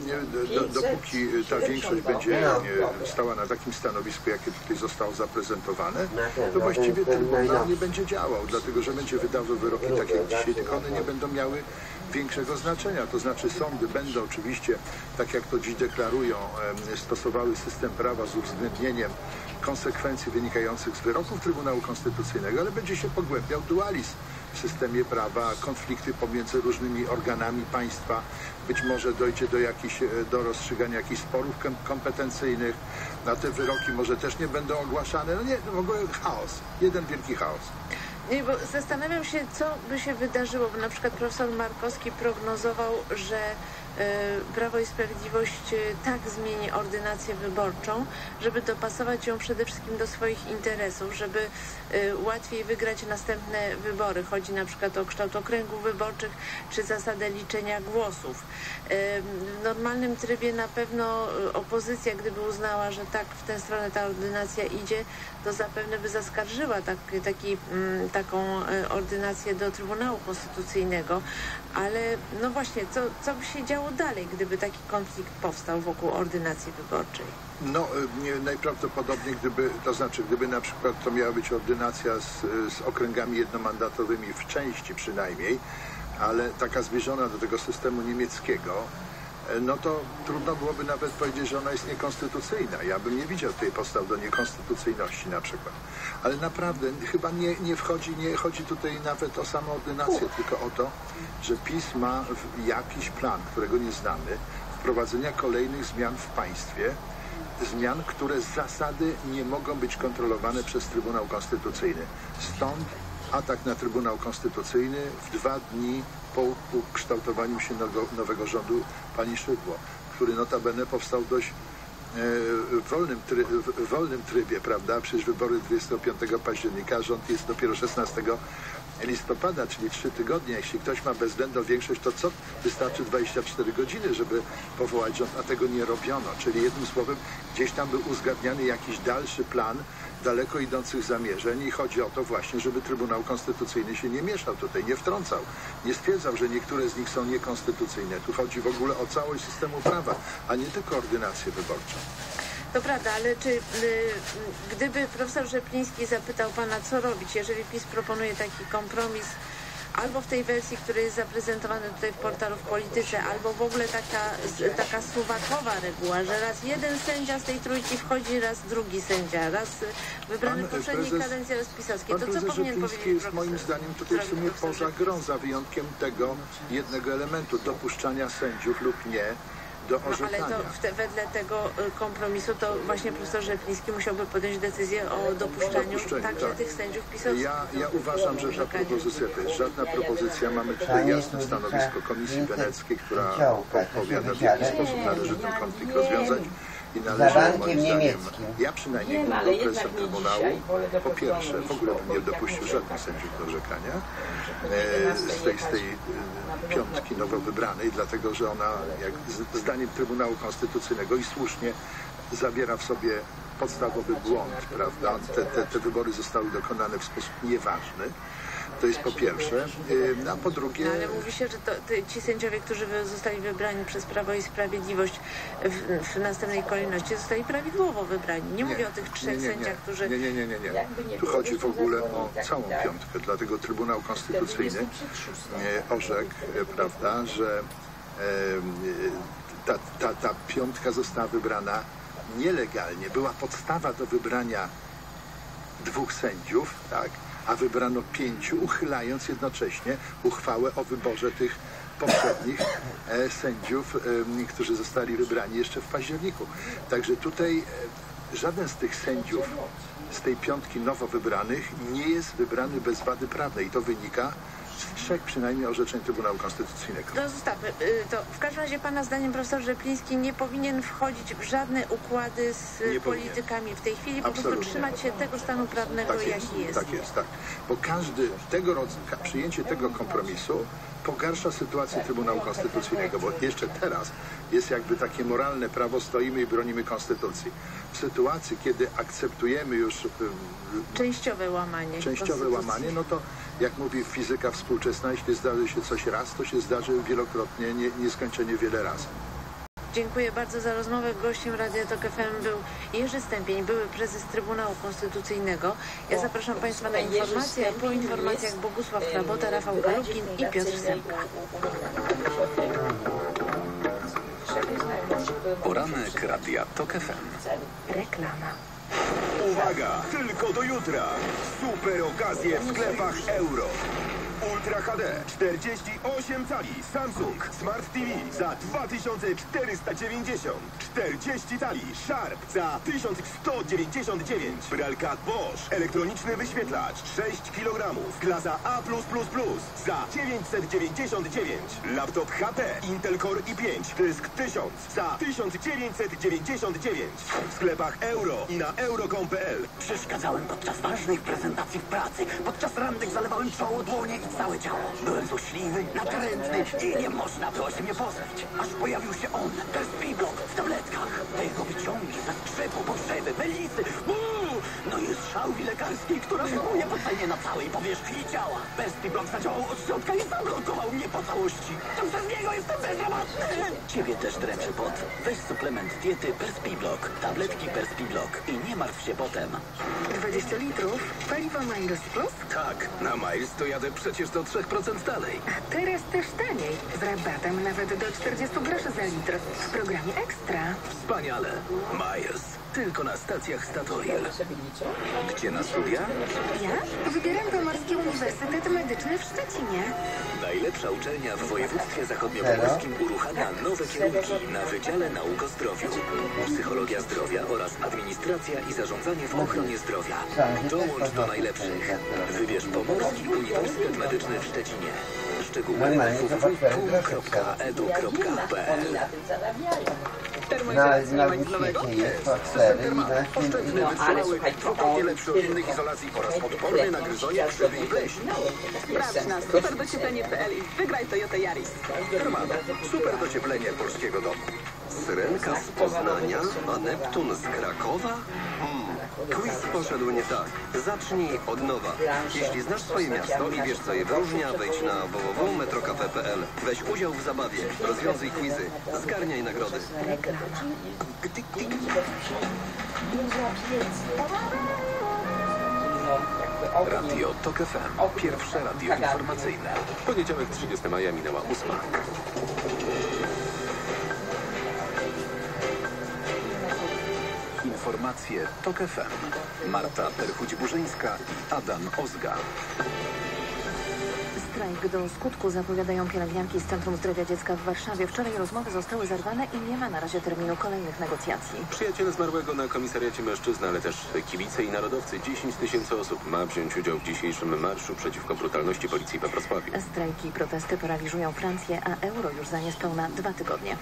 nie, do, dopóki ta większość będzie No. stała na takim stanowisku, jakie tutaj zostało zaprezentowane, to właściwie ten- ten Trybunał nie będzie działał, dlatego że będzie wydawał wyroki takie jak dzisiaj, tylko one nie będą miały większego znaczenia. To znaczy sądy będą oczywiście, tak jak to dziś deklarują, stosowały system prawa z uwzględnieniem konsekwencji wynikających z wyroków Trybunału Konstytucyjnego, ale będzie się pogłębiał dualizm w systemie prawa, konflikty pomiędzy różnymi organami państwa. Być może dojdzie do, jakichś, e, do rozstrzygania jakichś sporów kom- kompetencyjnych, na te wyroki może też nie będą ogłaszane. No nie, w ogóle chaos, jeden wielki chaos. Nie, bo zastanawiam się, co by się wydarzyło, bo na przykład profesor Markowski prognozował, że Prawo i Sprawiedliwość e, tak zmieni ordynację wyborczą, żeby dopasować ją przede wszystkim do swoich interesów, żeby e, łatwiej wygrać następne wybory. Chodzi na przykład o kształt okręgów wyborczych czy zasadę liczenia głosów. W normalnym trybie na pewno e, opozycja, gdyby uznała, że tak w tę stronę ta ordynacja idzie, to zapewne by zaskarżyła tak, taki, mm, taką e, ordynację do Trybunału Konstytucyjnego, ale no właśnie, co, co by się działo dalej, gdyby taki konflikt powstał wokół ordynacji wyborczej? No, y, nie, najprawdopodobniej gdyby, to znaczy gdyby na przykład to miała być ordynacja z, z okręgami jednomandatowymi w części przynajmniej, ale taka zbliżona do tego systemu niemieckiego, e, no to trudno byłoby nawet powiedzieć, że ona jest niekonstytucyjna. Ja bym nie widział tutaj podstaw do niekonstytucyjności na przykład. Ale naprawdę chyba nie, nie wchodzi, nie chodzi tutaj nawet o samą ordynację, tylko o to, że PiS ma jakiś plan, którego nie znamy, wprowadzenia kolejnych zmian w państwie, zmian, które z zasady nie mogą być kontrolowane przez Trybunał Konstytucyjny. Stąd atak na Trybunał Konstytucyjny w dwa dni po ukształtowaniu się nowego, rządu pani Szydło, który notabene powstał dość e, w wolnym, w wolnym trybie, prawda? Przecież wybory 25 października, rząd jest dopiero 16 listopada, czyli trzy tygodnie. Jeśli ktoś ma bezwzględną większość, to co? Wystarczy 24 godziny, żeby powołać rząd, a tego nie robiono. Czyli jednym słowem, gdzieś tam był uzgadniany jakiś dalszy plan daleko idących zamierzeń i chodzi o to właśnie, żeby Trybunał Konstytucyjny się nie mieszał tutaj, nie wtrącał, nie stwierdzał, że niektóre z nich są niekonstytucyjne. Tu chodzi w ogóle o całość systemu prawa, a nie tylko ordynację wyborczą. To prawda, ale czy y, gdyby profesor Rzepliński zapytał pana, co robić, jeżeli PiS proponuje taki kompromis, albo w tej wersji, która jest zaprezentowana tutaj w portalu w Polityce, albo w ogóle taka, taka suwakowa reguła, że raz jeden sędzia z tej trójki wchodzi, raz drugi sędzia, raz wybrany w e, poprzedniej kadencji, raz pisowskiej. To co powinien Rzepliński powiedzieć jest moim zdaniem tutaj w sumie poza grą, za wyjątkiem tego jednego elementu, dopuszczania sędziów lub nie do No, ale orzekania. to te, wedle tego y, kompromisu to właśnie profesor Rzepliński musiałby podjąć decyzję o dopuszczaniu dopuszczeniu, także tak. tych sędziów pisowskich. Ja, ja uważam, że ta Orzekania. propozycja to jest żadna propozycja. Mamy tutaj jasne stanowisko Komisji Weneckiej, która podpowiada, w jaki sposób należy ten konflikt rozwiązać. I Za należy, bankiem moim zdaniem, niemieckim. ja przynajmniej Nie, bym ale był jednak prezesem nie Trybunału, dzisiaj, bo po pierwsze, w ogóle bym nie dopuścił żadnych sędziów do orzekania e, z tej, z tej e, piątki nowo wybranej, dlatego że ona, jak z- zdaniem Trybunału Konstytucyjnego i słusznie, zawiera w sobie podstawowy błąd, prawda? Te, te, te wybory zostały dokonane w sposób nieważny. To jest po pierwsze. Y, A po drugie... No, ale mówi się, że to, ty, ci sędziowie, którzy zostali wybrani przez Prawo i Sprawiedliwość w, w następnej kolejności, zostali prawidłowo wybrani. Nie, mówię o tych trzech nie, nie, sędziach, którzy... Nie, nie, nie, nie, nie. Tu chodzi w ogóle o całą piątkę, dlatego Trybunał Konstytucyjny e, orzekł, e, prawda, że e, ta, ta, ta piątka została wybrana nielegalnie. Była podstawa do wybrania dwóch sędziów, tak, a wybrano pięciu, uchylając jednocześnie uchwałę o wyborze tych poprzednich e, sędziów, którzy zostali wybrani jeszcze w październiku. Także tutaj e, żaden z tych sędziów z tej piątki nowo wybranych nie jest wybrany bez wady prawnej to wynika trzech przynajmniej orzeczeń Trybunału Konstytucyjnego. To zostawmy. Y, To w każdym razie pana zdaniem profesor Rzepliński nie powinien wchodzić w żadne układy z politykami w tej chwili, po prostu Absolutnie. trzymać się tego stanu prawnego, Tak jest, jaki jest. tak jest, tak. Bo każdy tego rodzaju, przyjęcie tego kompromisu pogarsza sytuację Trybunału Konstytucyjnego, bo jeszcze teraz jest jakby takie moralne prawo, stoimy i bronimy Konstytucji. W sytuacji, kiedy akceptujemy już Częściowe łamanie. częściowe łamanie, no to jak mówi fizyka współczesna, jeśli zdarzy się coś raz, to się zdarzy wielokrotnie, nie, nieskończenie wiele razy. Dziękuję bardzo za rozmowę. Gościem Radia Tok FM był Jerzy Stępień, były prezes Trybunału Konstytucyjnego. Ja zapraszam Państwa na informacje, a po informacjach Bogusław Hrabota, Rafał Galukin i Piotr Sępka. Poranek Radia TOK FM. Reklama. Uwaga! Tylko do jutra! Super okazje w sklepach euro. Ultra HD 48 cali. Samsung Smart TV za 2490 40 cali. Sharp za 1199 Pralka Bosch. Elektroniczny wyświetlacz. 6 kg Klasa A+++ za 999 Laptop HP Intel Core i5 Dysk 1000 za 1999 W sklepach euro i na euro.com.pl Przeszkadzałem podczas ważnych prezentacji w pracy. Podczas randek zalewałem czoło, dłonie i całe ciało. Byłem złośliwy, natrętny i nie można było się mnie poznać. Aż pojawił się on, bez biblok w tabletkach. Te jego wyciągi ze skrzypu, pokrzewy, melisy. Uuu! No i strzałki lekarskiej, która szybuje po cenie na całej powierzchni ciała. Bez biblok zadziałał od środka i zablokował mnie po całości. To przez niego jestem bezradny. Ciebie też dręczy pot. Weź suplement diety Perspiblok. Tabletki Perspiblok i nie martw się potem. 20 litrów? Paliwo Miles Plus? Tak, na Miles to jadę przecież do 3% dalej. Teraz też taniej. Z rabatem nawet do 40 groszy za litr. W programie Ekstra. Wspaniale. Miles. Tylko na stacjach Statoil. Gdzie na studia? Ja wybieram Pomorski Uniwersytet Medyczny w Szczecinie. Najlepsza uczelnia w województwie zachodniopomorskim uruchamia nowe kierunki na Wydziale Nauk o Zdrowiu. Psychologia zdrowia oraz administracja i zarządzanie w ochronie zdrowia. Dołącz do najlepszych. Wybierz Pomorski Uniwersytet Medyczny w Szczecinie. Szczegóły www.pum.edu.pl Na, na świecie jest po cztery i na Oszczędny, wytrzymały, dwukrotnie lepszy od innych izolacji oraz odporny na gryzonie, krzywy i pleśń. Sprawdź na superdocieplenie.pl i wygraj Toyota Yaris. Hermano, super docieplenie polskiego domu. Syrenka z Poznania, a Neptun z Krakowa? Hmm, quiz poszedł nie tak. Zacznij od nowa. Jeśli znasz swoje miasto i wiesz, co je wyróżnia, wejdź na www.metrocafe.pl. Weź udział w zabawie, rozwiązuj quizy, zgarniaj nagrody. Radio TOK FM. Pierwsze radio informacyjne. Poniedziałek 30 maja minęła ósma. Informacje TOK FM. Marta Perchuć-Burzyńska i Adam Ozga. Strajk do skutku zapowiadają pielęgniarki z Centrum Zdrowia Dziecka w Warszawie. Wczoraj rozmowy zostały zerwane i nie ma na razie terminu kolejnych negocjacji. Przyjaciele zmarłego na komisariacie mężczyzna, ale też kibice i narodowcy. 10 tysięcy osób ma wziąć udział w dzisiejszym marszu przeciwko brutalności policji we Wrocławiu. Strajki i protesty paraliżują Francję, a euro już za niespełna dwa tygodnie.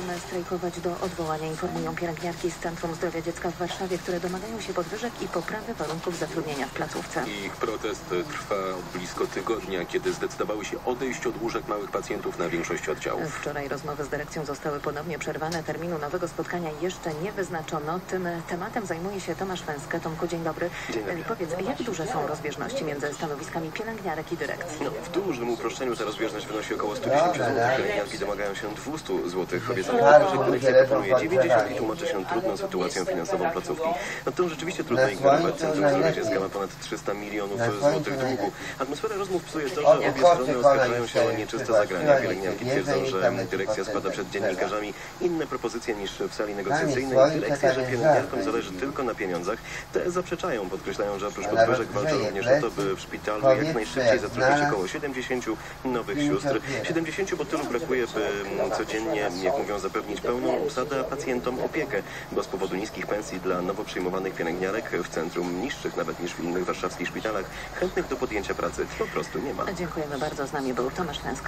Będzie będziemy strajkować do odwołania, informują pielęgniarki z Centrum Zdrowia Dziecka w Warszawie, które domagają się podwyżek i poprawy warunków zatrudnienia w placówce. Ich protest trwa od blisko tygodnia, kiedy zdecydowały się odejść od łóżek małych pacjentów na większości oddziałów. Wczoraj rozmowy z dyrekcją zostały ponownie przerwane. Terminu nowego spotkania jeszcze nie wyznaczono. Tym tematem zajmuje się Tomasz Węskę. Tomku, dzień dobry. Dzień dobry. Powiedz, jak duże są rozbieżności między stanowiskami pielęgniarek i dyrekcji? No, w dużym uproszczeniu ta rozbieżność wynosi około 110 zł. Pielęgniarki domagają się 200 zł. Obiecano, że dyrekcja proponuje 90 i tłumaczy się trudną sytuacją finansową placówki. No to rzeczywiście trudno ignorować. Centrum Zdrowia ma ponad 300 milionów złotych długu. Atmosferę rozmów psuje to, że obie strony oskarżają się o nieczyste zagrania. Pielęgniarki twierdzą, że dyrekcja składa przed dziennikarzami inne propozycje niż w sali negocjacyjnej. Dyrekcja, że pielęgniarkom zależy tylko na pieniądzach. Te zaprzeczają, podkreślają, że oprócz podwyżek walczą również o to, by w szpitalu jak najszybciej zatrudnić około 70 nowych sióstr. 70, bo tylu brakuje, by codziennie, jak mówią, zapewnić pełną obsadę, a pacjentom opiekę, bo z powodu niskich pensji dla nowo przyjmowanych pielęgniarek w centrum niższych nawet niż w innych warszawskich szpitalach, chętnych do podjęcia pracy po prostu nie ma. Dziękujemy bardzo. Z nami był Tomasz Węsk.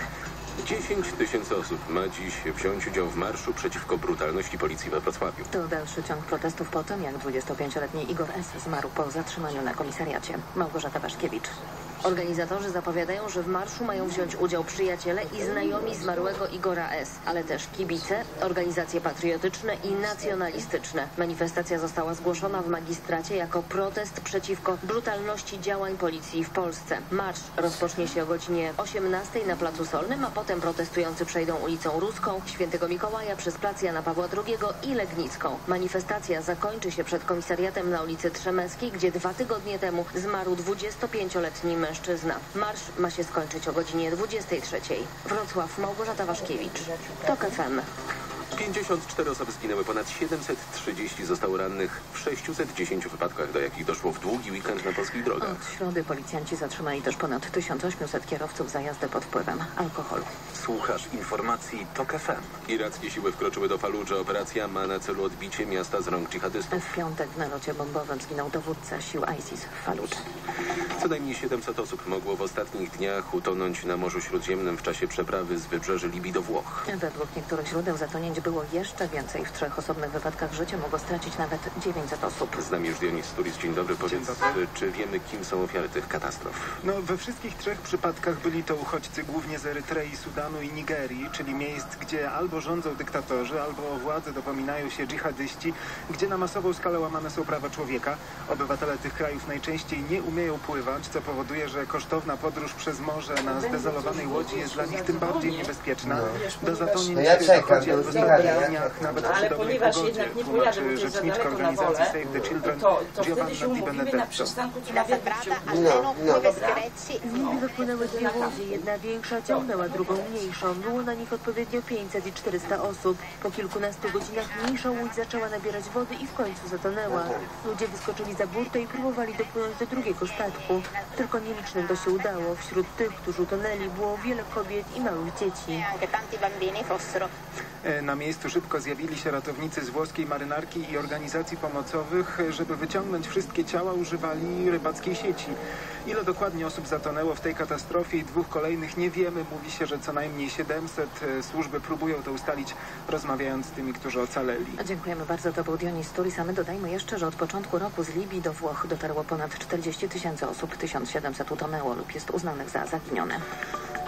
10 tysięcy osób ma dziś wziąć udział w marszu przeciwko brutalności policji we Wrocławiu. To dalszy ciąg protestów po tym, jak 25-letni Igor S. zmarł po zatrzymaniu na komisariacie. Małgorzata Waszkiewicz. Organizatorzy zapowiadają, że w marszu mają wziąć udział przyjaciele i znajomi zmarłego Igora S., ale też kibice, organizacje patriotyczne i nacjonalistyczne. Manifestacja została zgłoszona w magistracie jako protest przeciwko brutalności działań policji w Polsce. Marsz rozpocznie się o godzinie 18 na Placu Solnym, a potem protestujący przejdą ulicą Ruską, Świętego Mikołaja przez Plac Jana Pawła II i Legnicką. Manifestacja zakończy się przed komisariatem na ulicy Trzemeckiej, gdzie dwa tygodnie temu zmarł 25-letni mężczyzna. Marsz ma się skończyć o godzinie 23. Wrocław, Małgorzata Waszkiewicz. TOK FM. 54 osoby zginęły, ponad 730 zostało rannych w 610 wypadkach, do jakich doszło w długi weekend na polskich drogach. Od środy policjanci zatrzymali też ponad 1800 kierowców za jazdę pod wpływem alkoholu. Słuchasz informacji TOK FM. Irackie siły wkroczyły do Faludży. Operacja ma na celu odbicie miasta z rąk dżihadystów. W piątek w nalocie bombowym zginął dowódca sił ISIS w Faludży. Co najmniej 700 osób mogło w ostatnich dniach utonąć na Morzu Śródziemnym w czasie przeprawy z wybrzeży Libii do Włoch. Według niektórych źródeł zatonięć było jeszcze więcej. W trzech osobnych wypadkach życie mogło stracić nawet 900 osób. Z nami już Dionis Turis. Dzień dobry. Powiedz, czy wiemy, kim są ofiary tych katastrof? No, we wszystkich trzech przypadkach byli to uchodźcy głównie z Erytrei, Sudanu i Nigerii, czyli miejsc, gdzie albo rządzą dyktatorzy, albo o władzę dopominają się dżihadyści, gdzie na masową skalę łamane są prawa człowieka. Obywatele tych krajów najczęściej nie umieją pływać, co powoduje, że kosztowna podróż przez morze na zdezolowanej łodzi jest dla nich tym bardziej niebezpieczna. Do zatonięć No ja czekam, dniach, nawet Ale ponieważ jednak nie pojadę, bo to jest za daleko na Children to, to wtedy się umówimy na przystanku na Wielkich No, no. Nimi wypłynęły dwie łodzie. Jedna większa ciągnęła drugą mniejszą. Było na nich odpowiednio 500 i 400 osób. Po kilkunastu godzinach mniejsza łódź zaczęła nabierać wody i w końcu zatonęła. Ludzie wyskoczyli za burtę i próbowali dopłynąć do drugiego statku. Tylko nielicznym to się udało. Wśród tych, którzy utonęli, było wiele kobiet i małych dzieci. E, Na miejscu szybko zjawili się ratownicy z włoskiej marynarki i organizacji pomocowych. Żeby wyciągnąć wszystkie ciała, używali rybackiej sieci. Ile dokładnie osób zatonęło w tej katastrofie i dwóch kolejnych nie wiemy. Mówi się, że co najmniej 700. E, Służby próbują to ustalić, rozmawiając z tymi, którzy ocaleli. Dziękujemy bardzo. To był Dionis Turis, a my dodajmy jeszcze, że od początku roku z Libii do Włoch dotarło ponad 40 tysięcy osób. 1700 utonęło lub jest uznanych za zaginione.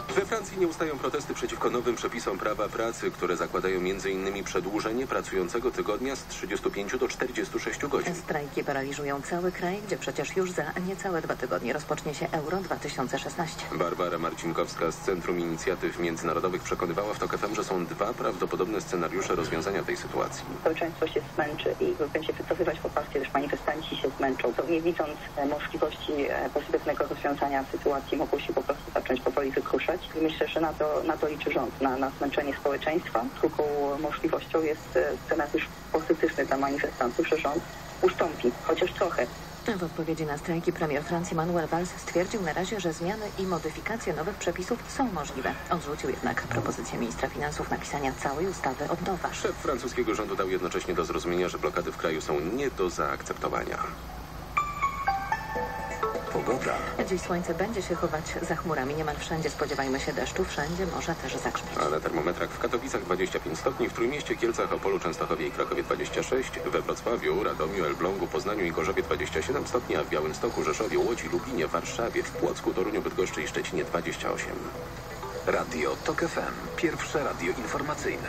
We Francji nie ustają protesty przeciwko nowym przepisom prawa pracy, które zakładają m.in. przedłużenie pracującego tygodnia z 35 do 46 godzin. Strajki paraliżują cały kraj, gdzie przecież już za niecałe dwa tygodnie rozpocznie się Euro 2016. Barbara Marcinkowska z Centrum Inicjatyw Międzynarodowych przekonywała w TOK FM, że są dwa prawdopodobne scenariusze rozwiązania tej sytuacji. Społeczeństwo się zmęczy i będzie wycofywać poparcie, też manifestanci się zmęczą. To nie widząc e, możliwości e, pozytywnego rozwiązania sytuacji, mogą się po prostu zacząć powoli wykruszać. I myślę, że na to, na to liczy rząd, na, na zmęczenie społeczeństwa. Drugą możliwością jest scenariusz pozytywny dla manifestantów, że rząd ustąpi, chociaż trochę. W odpowiedzi na strajki premier Francji Manuel Valls stwierdził na razie, że zmiany i modyfikacje nowych przepisów są możliwe. Odrzucił jednak propozycję ministra finansów napisania całej ustawy od nowa. Szef francuskiego rządu dał jednocześnie do zrozumienia, że blokady w kraju są nie do zaakceptowania. Po pogoda. Dziś słońce będzie się chować za chmurami. Niemal wszędzie spodziewajmy się deszczu, wszędzie może też zagrzmieć. A na termometrach w Katowicach 25 stopni, w Trójmieście, Kielcach, Opolu, Częstochowie i Krakowie 26, we Wrocławiu, Radomiu, Elblągu, Poznaniu i Gorzowie 27 stopni, a w Białymstoku, Rzeszowie, Łodzi, Lublinie, Warszawie, w Płocku, Toruniu, Bydgoszczy i Szczecinie 28. Radio TOK FM. Pierwsze radio informacyjne.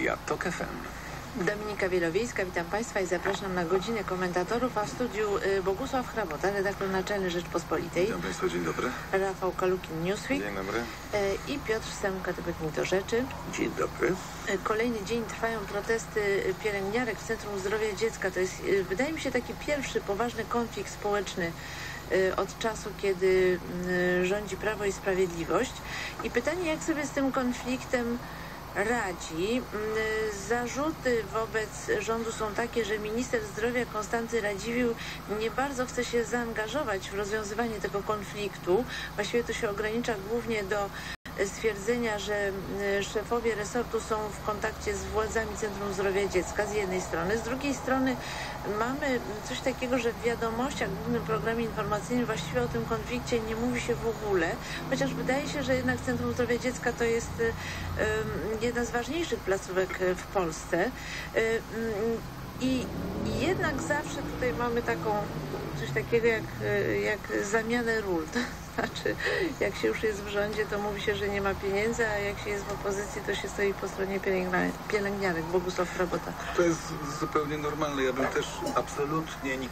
Radia TOK FM. Dominika Wielowiejska, witam Państwa i zapraszam na godzinę komentatorów, a w studiu y, Bogusław Hrabota, redaktor naczelny Rzeczpospolitej, Witam Państwa, dzień dobry. Rafał Kalukin, Newsweek Dzień dobry. y, i Piotr Semka, Tygodnik do Rzeczy. Dzień dobry. Y, Kolejny dzień trwają protesty pielęgniarek w Centrum Zdrowia Dziecka. To jest, wydaje mi się, taki pierwszy poważny konflikt społeczny od czasu, kiedy rządzi Prawo i Sprawiedliwość. I pytanie, jak sobie z tym konfliktem radzi. Mm, Zarzuty wobec rządu są takie, że minister zdrowia Konstanty Radziwiłł nie bardzo chce się zaangażować w rozwiązywanie tego konfliktu. Właściwie to się ogranicza głównie do stwierdzenia, że mm, szefowie resortu są w kontakcie z władzami Centrum Zdrowia Dziecka z jednej strony, z drugiej strony mamy coś takiego, że w wiadomościach, w głównym programie informacyjnym właściwie o tym konflikcie nie mówi się w ogóle, chociaż wydaje się, że jednak Centrum Zdrowia Dziecka to jest y, y, jedna z ważniejszych placówek y, w Polsce. I jednak zawsze tutaj mamy taką coś takiego jak, jak zamianę ról. Znaczy, jak się już jest w rządzie, to mówi się, że nie ma pieniędzy, a jak się jest w opozycji, to się stoi po stronie pielęgniarek. Bogusław Robota. To jest zupełnie normalne. Ja bym też absolutnie nikogo